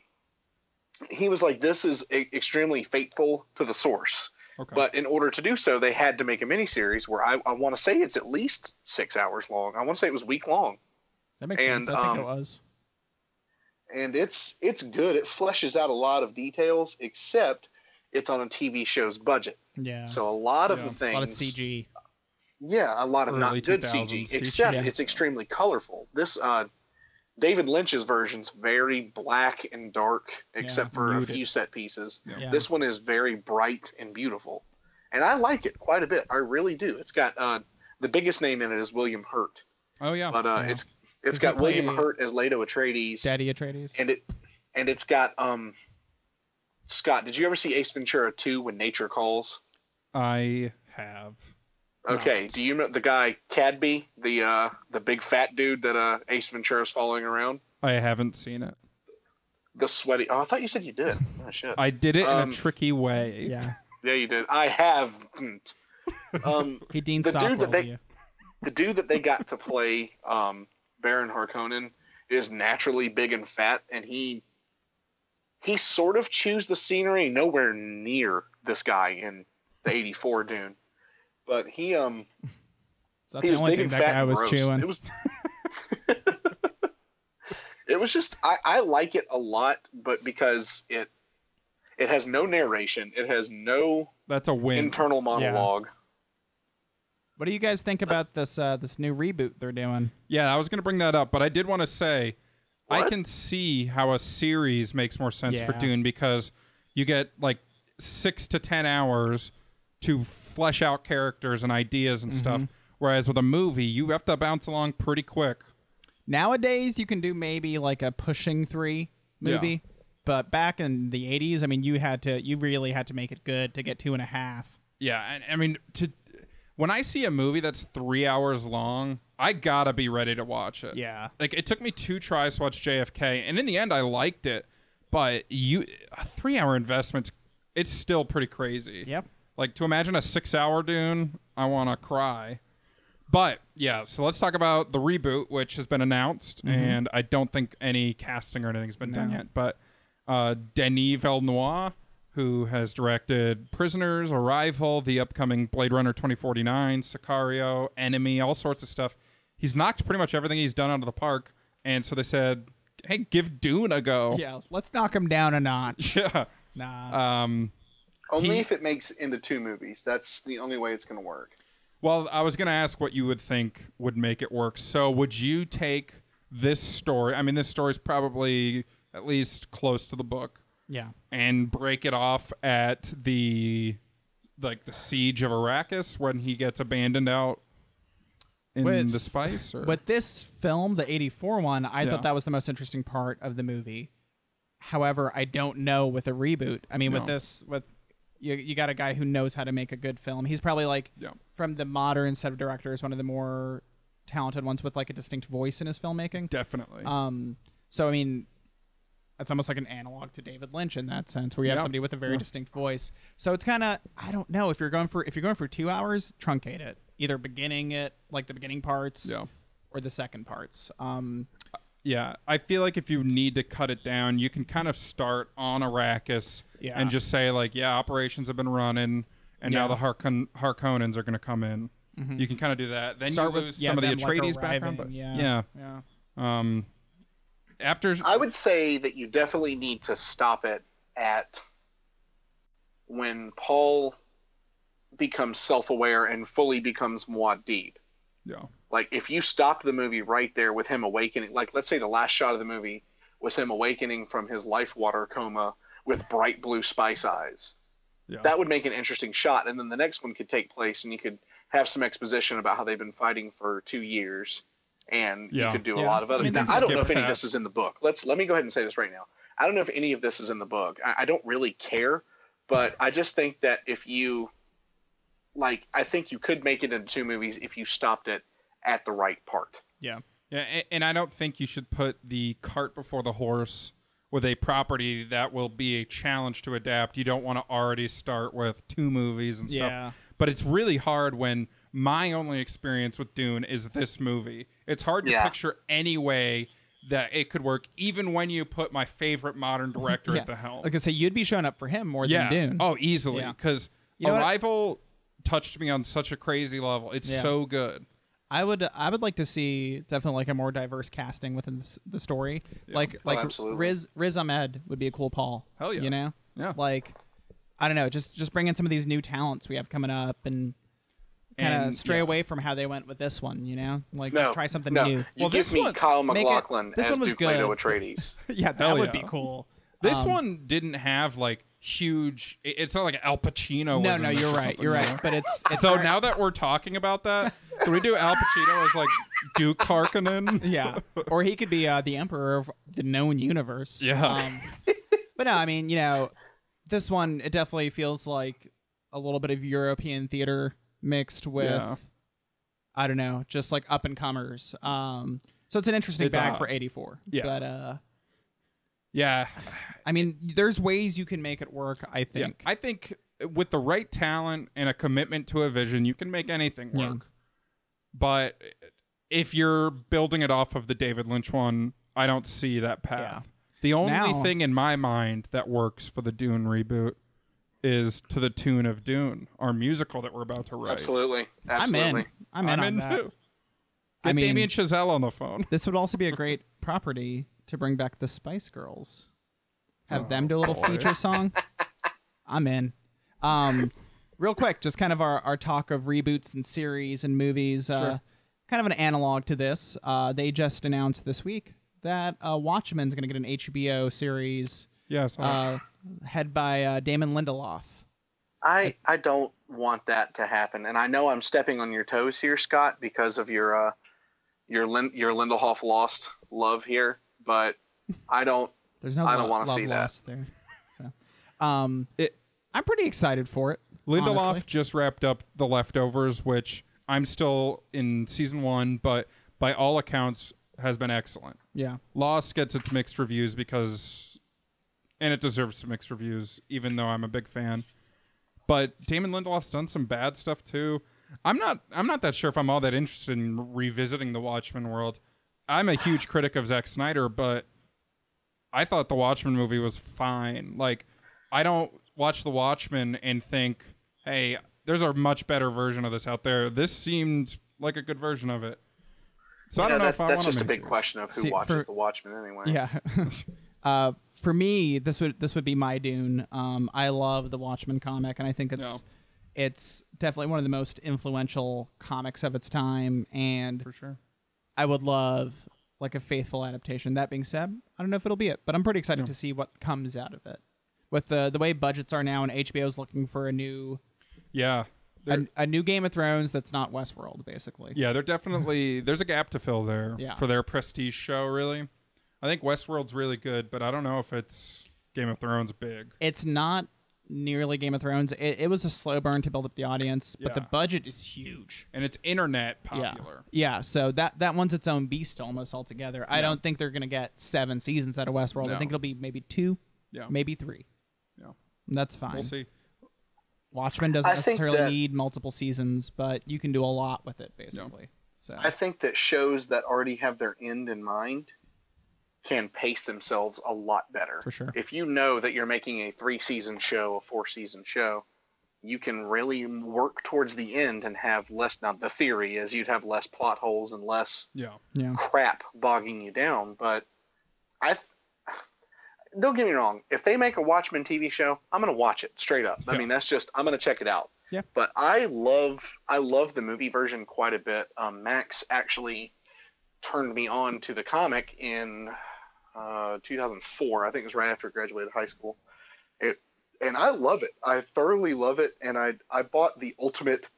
he was like this is e- extremely faithful to the source. Okay. But in order to do so, they had to make a miniseries where I, I want to say it's at least six hours long. I want to say it was week long That makes And, sense. I think um, it was. and it's it's good. It fleshes out a lot of details, except it's on a TV show's budget. Yeah. So a lot of Yeah, the things, a lot of CG. Yeah, a lot of Early not good CG, CG, except yeah. it's extremely colorful. This uh, David Lynch's version's very black and dark, except for muted. a few set pieces. Yeah. Yeah. This one is very bright and beautiful, and I like it quite a bit. I really do. It's got uh, the biggest name in it is William Hurt, oh yeah. but uh, Yeah. it's it's Does got he William Hurt as Leto Atreides. Daddy Atreides. and it and it's got um Scott, did you ever see Ace Ventura 2 when nature calls? I have. Okay, Not. do you know the guy Cadby, the uh the big fat dude that uh Ace Ventura is following around? I haven't seen it. The sweaty Oh, I thought you said you did. Oh shit. I did it in Um, a tricky way. yeah. yeah, you did. I haven't. Um He Dean The dude that they- you. the dude that they got to play um Baron Harkonnen is naturally big and fat and he he sort of chews the scenery nowhere near this guy in the 84 Dune. But he um Is that he the was only big thing and that fat guy and was gross. chewing? It was It was just I, I like it a lot, but because it it has no narration, it has no That's a win. internal monologue. What do you guys think about this uh, this new reboot they're doing? Yeah, I was going to bring that up, but I did want to say I What? can see how a series makes more sense for Yeah. Dune because you get like six to ten hours to flesh out characters and ideas and stuff. Mm-hmm. Whereas with a movie, you have to bounce along pretty quick. Nowadays, you can do maybe like a pushing three movie, but back in the '80s, I mean, you had to you really had to make it good to get two and a half. Yeah, and I mean to when I see a movie that's three hours long, I gotta be ready to watch it. Yeah. like it took me two tries to watch JFK, and in the end, I liked it. But you, a three-hour investment, it's still pretty crazy. Yep. Like to imagine a six-hour Dune, I want to cry. But yeah, so let's talk about the reboot, which has been announced, and I don't think any casting or anything's been done yet. But uh, Denis Villeneuve, who has directed Prisoners, Arrival, the upcoming Blade Runner 2049, Sicario, Enemy, all sorts of stuff. He's knocked pretty much everything he's done out of the park, and so they said, "Hey, give Dune a go." Yeah, let's knock him down a notch. Yeah. Nah. Um, Only He- if it makes into two movies. That's the only way it's going to work. Well, I was going to ask what you would think would make it work. So, would you take this story? I mean, this story is probably at least close to the book, yeah. and break it off at the like the siege of Arrakis when he gets abandoned out in With- the spice. Or? With this film, the '84 one, I Yeah. thought that was the most interesting part of the movie. However, I don't know with a reboot. I mean, with this, with you, you got a guy who knows how to make a good film. He's probably like Yeah. from the modern set of directors, one of the more talented ones with like a distinct voice in his filmmaking. definitely. Um, so I mean, it's almost like an analog to David Lynch in that sense, where you have Yeah. somebody with a very Yeah. distinct voice. So it's kind of I don't know if you're going for if you're going for two hours, truncate it. Either beginning it like the beginning parts, Yeah. or the second parts. Um, Yeah, I feel like if you need to cut it down, you can kind of start on Arrakis Yeah. and just say like, yeah, operations have been running, and now the Harkon- Harkonnens are going to come in. You can kind of do that. Then start you with lose yeah, some of the them, like, Atreides background, but yeah, yeah. yeah. Um, after I would say that you definitely need to stop it at when Paul becomes self-aware and fully becomes Muad'Dib. yeah, Like if you stopped the movie right there with him awakening, like let's say the last shot of the movie was him awakening from his life water coma with bright blue spice eyes. yeah, That would make an interesting shot, and then the next one could take place, and you could have some exposition about how they've been fighting for two years, and Yeah. you could do a lot of other. I mean, Now, I don't know if any of this is in the book. Let's let me go ahead and say this right now. I don't know if any of this is in the book. I, I don't really care, but I just think that if you, like, I think you could make it into two movies if you stopped it at the right part. yeah. yeah, and I don't think you should put the cart before the horse with a property that will be a challenge to adapt. You don't want to already start with two movies and stuff. Yeah. But it's really hard when my only experience with Dune is this movie. It's hard to Yeah. picture any way that it could work, even when you put my favorite modern director yeah. at the helm. Like I say, you'd be showing up for him more yeah. than Dune. Oh, easily. Yeah. Because You know what? Arrival touched me on such a crazy level. It's Yeah. so good. I would I would like to see definitely like a more diverse casting within the, s- the story. Like like absolutely. Riz Riz Ahmed would be a cool Paul. Hell yeah. You know? Yeah. Like I don't know, just just bring in some of these new talents we have coming up and kind of stray yeah. away from how they went with this one, you know? Like No, just try something no. new. You Well, give this me one- Kyle make it- MacLachlan this as one was Duke Leto. Atreides. yeah, that Hell would yeah. be cool. This Um, one didn't have like huge. it- It's not like Al Pacino. No, in no, you're right. You're right. But it's it's So very- now that we're talking about that, can we do Al Pacino as like Duke Harkonnen? yeah, or he could be uh, the emperor of the known universe. Yeah. Um, but no, I mean, you know, this one it definitely feels like a little bit of European theater mixed with, Yeah. I don't know, just like up and comers. Um, so it's an interesting It's bag odd. for '84. Yeah. But uh, Yeah, I mean, there's ways you can make it work. I yeah. think. I think with the right talent and a commitment to a vision, you can make anything work. Yeah. But if you're building it off of the David Lynch one, I don't see that path. Yeah. The only Now- thing in my mind that works for the Dune reboot is to the tune of Dune, our musical that we're about to write. Absolutely, I'm in. I'm in. I'm on in that. too. I Get mean- Damien Chazelle on the phone. This would also be a great property to bring back the Spice Girls. Have them do a little boy. feature song. I'm in. Um, real quick, just kind of our, our talk of reboots and series and movies. Uh, Sure. Kind of an analog to this. Uh, they just announced this week that uh, Watchmen's going to get an HBO series Yes. uh, head by uh, Damon Lindelof. I I don't want that to happen, and I know I'm stepping on your toes here, Scott, because of your uh your Lin- your Lindelof lost love here, but I don't. There's no I don't lo- wanna love see that. there. So, um, It- I'm pretty excited for it. Lindelof honestly. just wrapped up The Leftovers, which I'm still in season one, but by all accounts has been excellent. Yeah. Lost gets its mixed reviews because, and it deserves some mixed reviews, even though I'm a big fan. But Damon Lindelof's done some bad stuff too. I'm not. I'm not that sure if I'm all that interested in revisiting the Watchmen world. I'm a huge critic of Zack Snyder, but I thought the Watchmen movie was fine. Like, I don't watch the Watchmen and think, "Hey, there's a much better version of this out there." This seemed like a good version of it. So I don't know that- if I that's just a big question of who See, watches for- the Watchmen anyway. Yeah. uh, for me, this would this would be my Dune. Um, I love the Watchmen comic, and I think it's No. it's definitely one of the most influential comics of its time. And for sure. I would love like a faithful adaptation. That being said, I don't know if it'll be it, but I'm pretty excited Yeah. to see what comes out of it. With the the way budgets are now, and HBO's looking for a new Yeah. a, a new Game of Thrones that's not Westworld, basically. Yeah, they're definitely there's a gap to fill there Yeah. for their prestige show. Really, I think Westworld's really good, but I don't know if it's Game of Thrones big. It's not nearly Game of Thrones. It, it was a slow burn to build up the audience, but the Yeah. budget is huge. and it's internet popular. Yeah, yeah. So that that one's its own beast almost altogether. I don't think they're gonna get seven seasons out of Westworld. I No. think it'll be maybe two, Yeah. maybe three. Yeah. And That's fine. We'll see. Watchmen doesn't I necessarily that- need multiple seasons, but you can do a lot with it basically. So I think that shows that already have their end in mind can pace themselves a lot better. for sure. If you know that you're making a three season show, a four season show, you can really work towards the end and have less. Now, the theory is you'd have less plot holes and less Yeah. Yeah. crap bogging you down. But I th- don't get me wrong. If they make a Watchmen TV show, I'm gonna watch it straight up. I mean, that's just I'm gonna check it out. Yeah. But I love I love the movie version quite a bit. Um, Max actually turned me on to the comic in uh, 2004. I think it was right after I graduated high school. It and I love it. I thoroughly love it, and I I bought the ultimate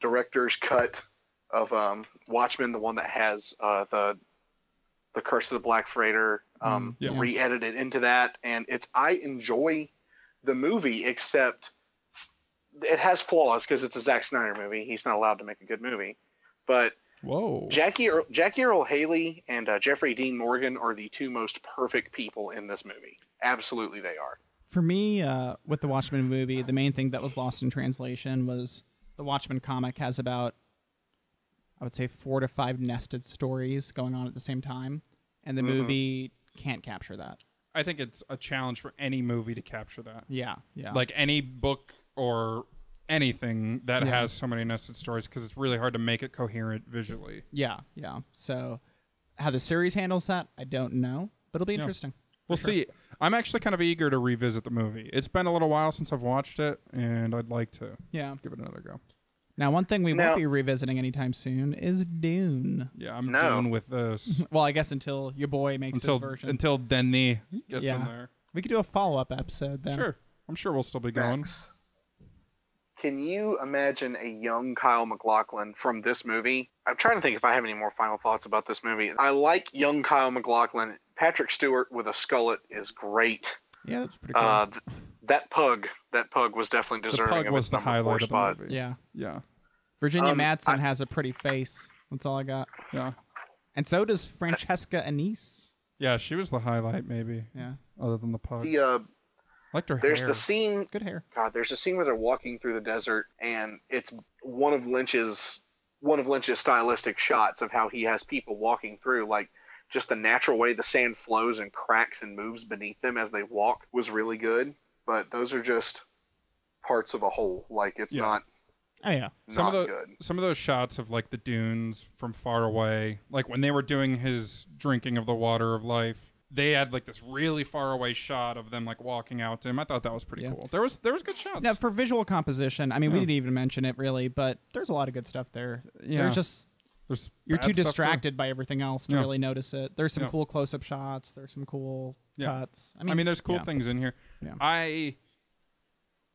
director's cut of um, Watchmen, the one that has uh, the the Curse of the Black Freighter um, Mm, yeah. re-edited into that, and it's I enjoy the movie except it has flaws because it's a Zack Snyder movie. He's not allowed to make a good movie, but Whoa. Jackie Earle, Jackie Earle Haley and uh, Jeffrey Dean Morgan are the two most perfect people in this movie. Absolutely, they are. For me, uh, with the Watchmen movie, the main thing that was lost in translation was the Watchmen comic has about, I would say, four to five nested stories going on at the same time, and the Mhm. movie can't capture that. I think it's a challenge for any movie to capture that. Yeah, yeah. Like any book or anything that Yeah. has so many nested stories because it's really hard to make it coherent visually. yeah, yeah. So, how the series handles that, I don't know, but it'll be Yeah. interesting. We'll sure. see. I'm actually kind of eager to revisit the movie. It's been a little while since I've watched it, and I'd like to Yeah. give it another go. Now, one thing we Now- won't be revisiting anytime soon is Dune. Yeah, I'm No. done with this Well, I guess until your boy makes until his version. until Denny gets in there. we could do a follow up episode then. Sure, I'm sure we'll still be going. Max, can you imagine a young Kyle MacLachlan from this movie? I'm trying to think if I have any more final thoughts about this movie. I like young Kyle MacLachlan. Patrick Stewart with a skullet is great. Yeah, that's pretty cool. Uh, th- that pug, that pug was definitely The deserving pug of was its the number four highlight of the spot. movie. yeah. yeah, Virginia Um, Madsen I- has a pretty face. That's all I got. yeah, And so does Francesca Annis. yeah. She was the highlight, maybe, Yeah. other than the pug. The uh, liked her there's hair. the scene Good hair. God, there's a scene where they're walking through the desert, and it's one of Lynch's one of Lynch's stylistic shots of how he has people walking through, like just the natural way the sand flows and cracks and moves beneath them as they walk was really good. But those are just parts of a whole. Like it's Yeah. not Oh yeah. some not of the good. some of those shots of like the dunes from far away, like when they were doing his drinking of the water of life, they had like this really far away shot of them like walking out to him. I thought that was pretty Yeah. cool. There was there was good shots. Now for visual composition, I mean, we didn't even mention it really, but there's a lot of good stuff there. Yeah. There's just There's you're too stuff, distracted by everything else to Yeah. really notice it. There's some Yeah. cool close-up shots. There's some cool Yeah. cuts. I I mean, mean, there's cool yeah. things in here. Yeah. I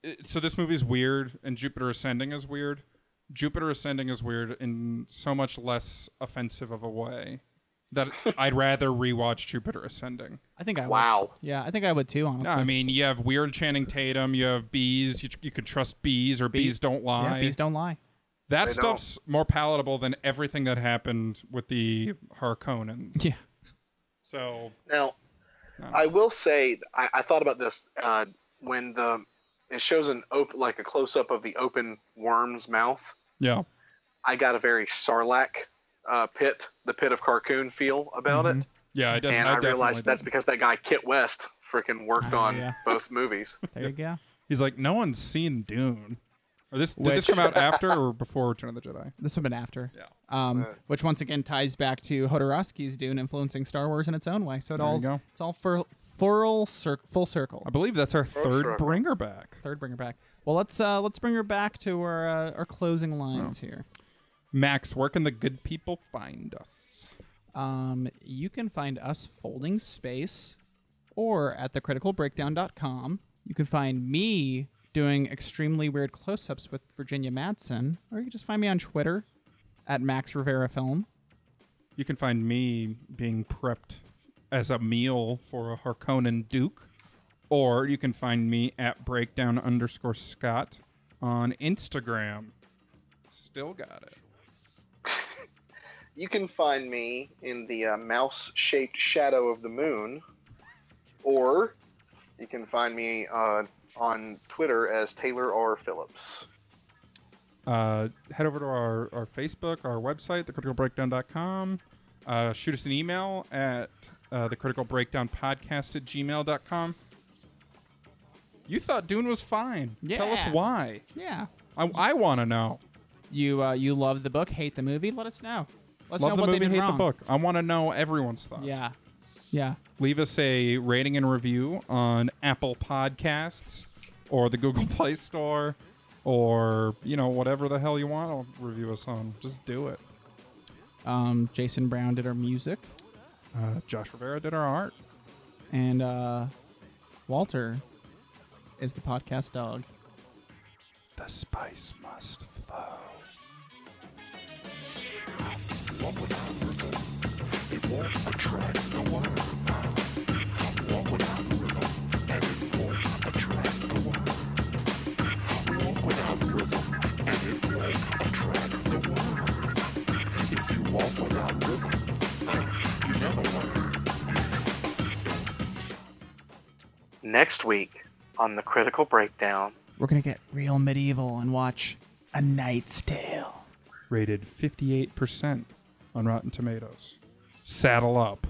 it- so this movie's weird, and Jupiter Ascending is weird. Jupiter Ascending is weird in so much less offensive of a way that I'd rather rewatch Jupiter Ascending. I think I would. Wow. Yeah, I think I would too. Honestly. No, I mean, you have weird Channing Tatum, you have bees, you, you can trust bees or bees, Bees- don't lie. yeah, bees don't lie. That They stuff's more palatable than everything that happened with the Harkonnens. Yeah. So, Now, No. I will say I, I thought about this uh, when the it shows an open like a close up of the open worm's mouth. yeah. I got a very Sarlacc uh, pit, the pit of Carkoon feel about it. Yeah, I did. and I, I, realized that's did. because that guy Kit West freaking worked Oh, on yeah. both movies. There you go. He's like, no one's seen Dune. Or this did this come out after or before Return of the Jedi? This would have been after. Yeah. Um, Right. which once again ties back to Jodorowsky's Dune influencing Star Wars in its own way. So it all it's all for full cir- full circle. I believe that's our third circle. bringer back. Third, bringer back. Well, let's uh, let's bring her back to our uh, our closing lines here. Max, where can the good people find us? Um, you can find us folding space or at thecriticalbreakdown.com. You can find me doing extremely weird close-ups with Virginia Madsen, or you can just find me on Twitter at Max Rivera Film. You can find me being prepped as a meal for a Harkonnen Duke or you can find me at breakdown underscore Scott on Instagram. Still got it. You can find me in the uh, mouse shaped shadow of the moon, or you can find me uh, on Twitter as Taylor R. Phillips. Uh, head over to our, our Facebook, our website, thecriticalbreakdown.com. Uh, shoot us an email at uh, thecriticalbreakdownpodcast at gmail.com. You thought Dune was fine. Tell us why. Yeah. I, I want to know. You uh, you love the book, hate the movie? Let us know. Let us Love know the what movie, they did hate wrong. the book. I want to know everyone's thoughts. Yeah. Yeah. Leave us a rating and review on Apple Podcasts or the Google Play Store or, you know, whatever the hell you want to review us on. Just do it. Um, Jason Brown did our music, Uh, Josh Rivera did our art. and uh, Walter is the podcast dog. The spice must flow. Next week on the Critical Breakdown. We're gonna get real medieval and watch A Knight's Tale. Rated 58% on Rotten Tomatoes. Saddle up.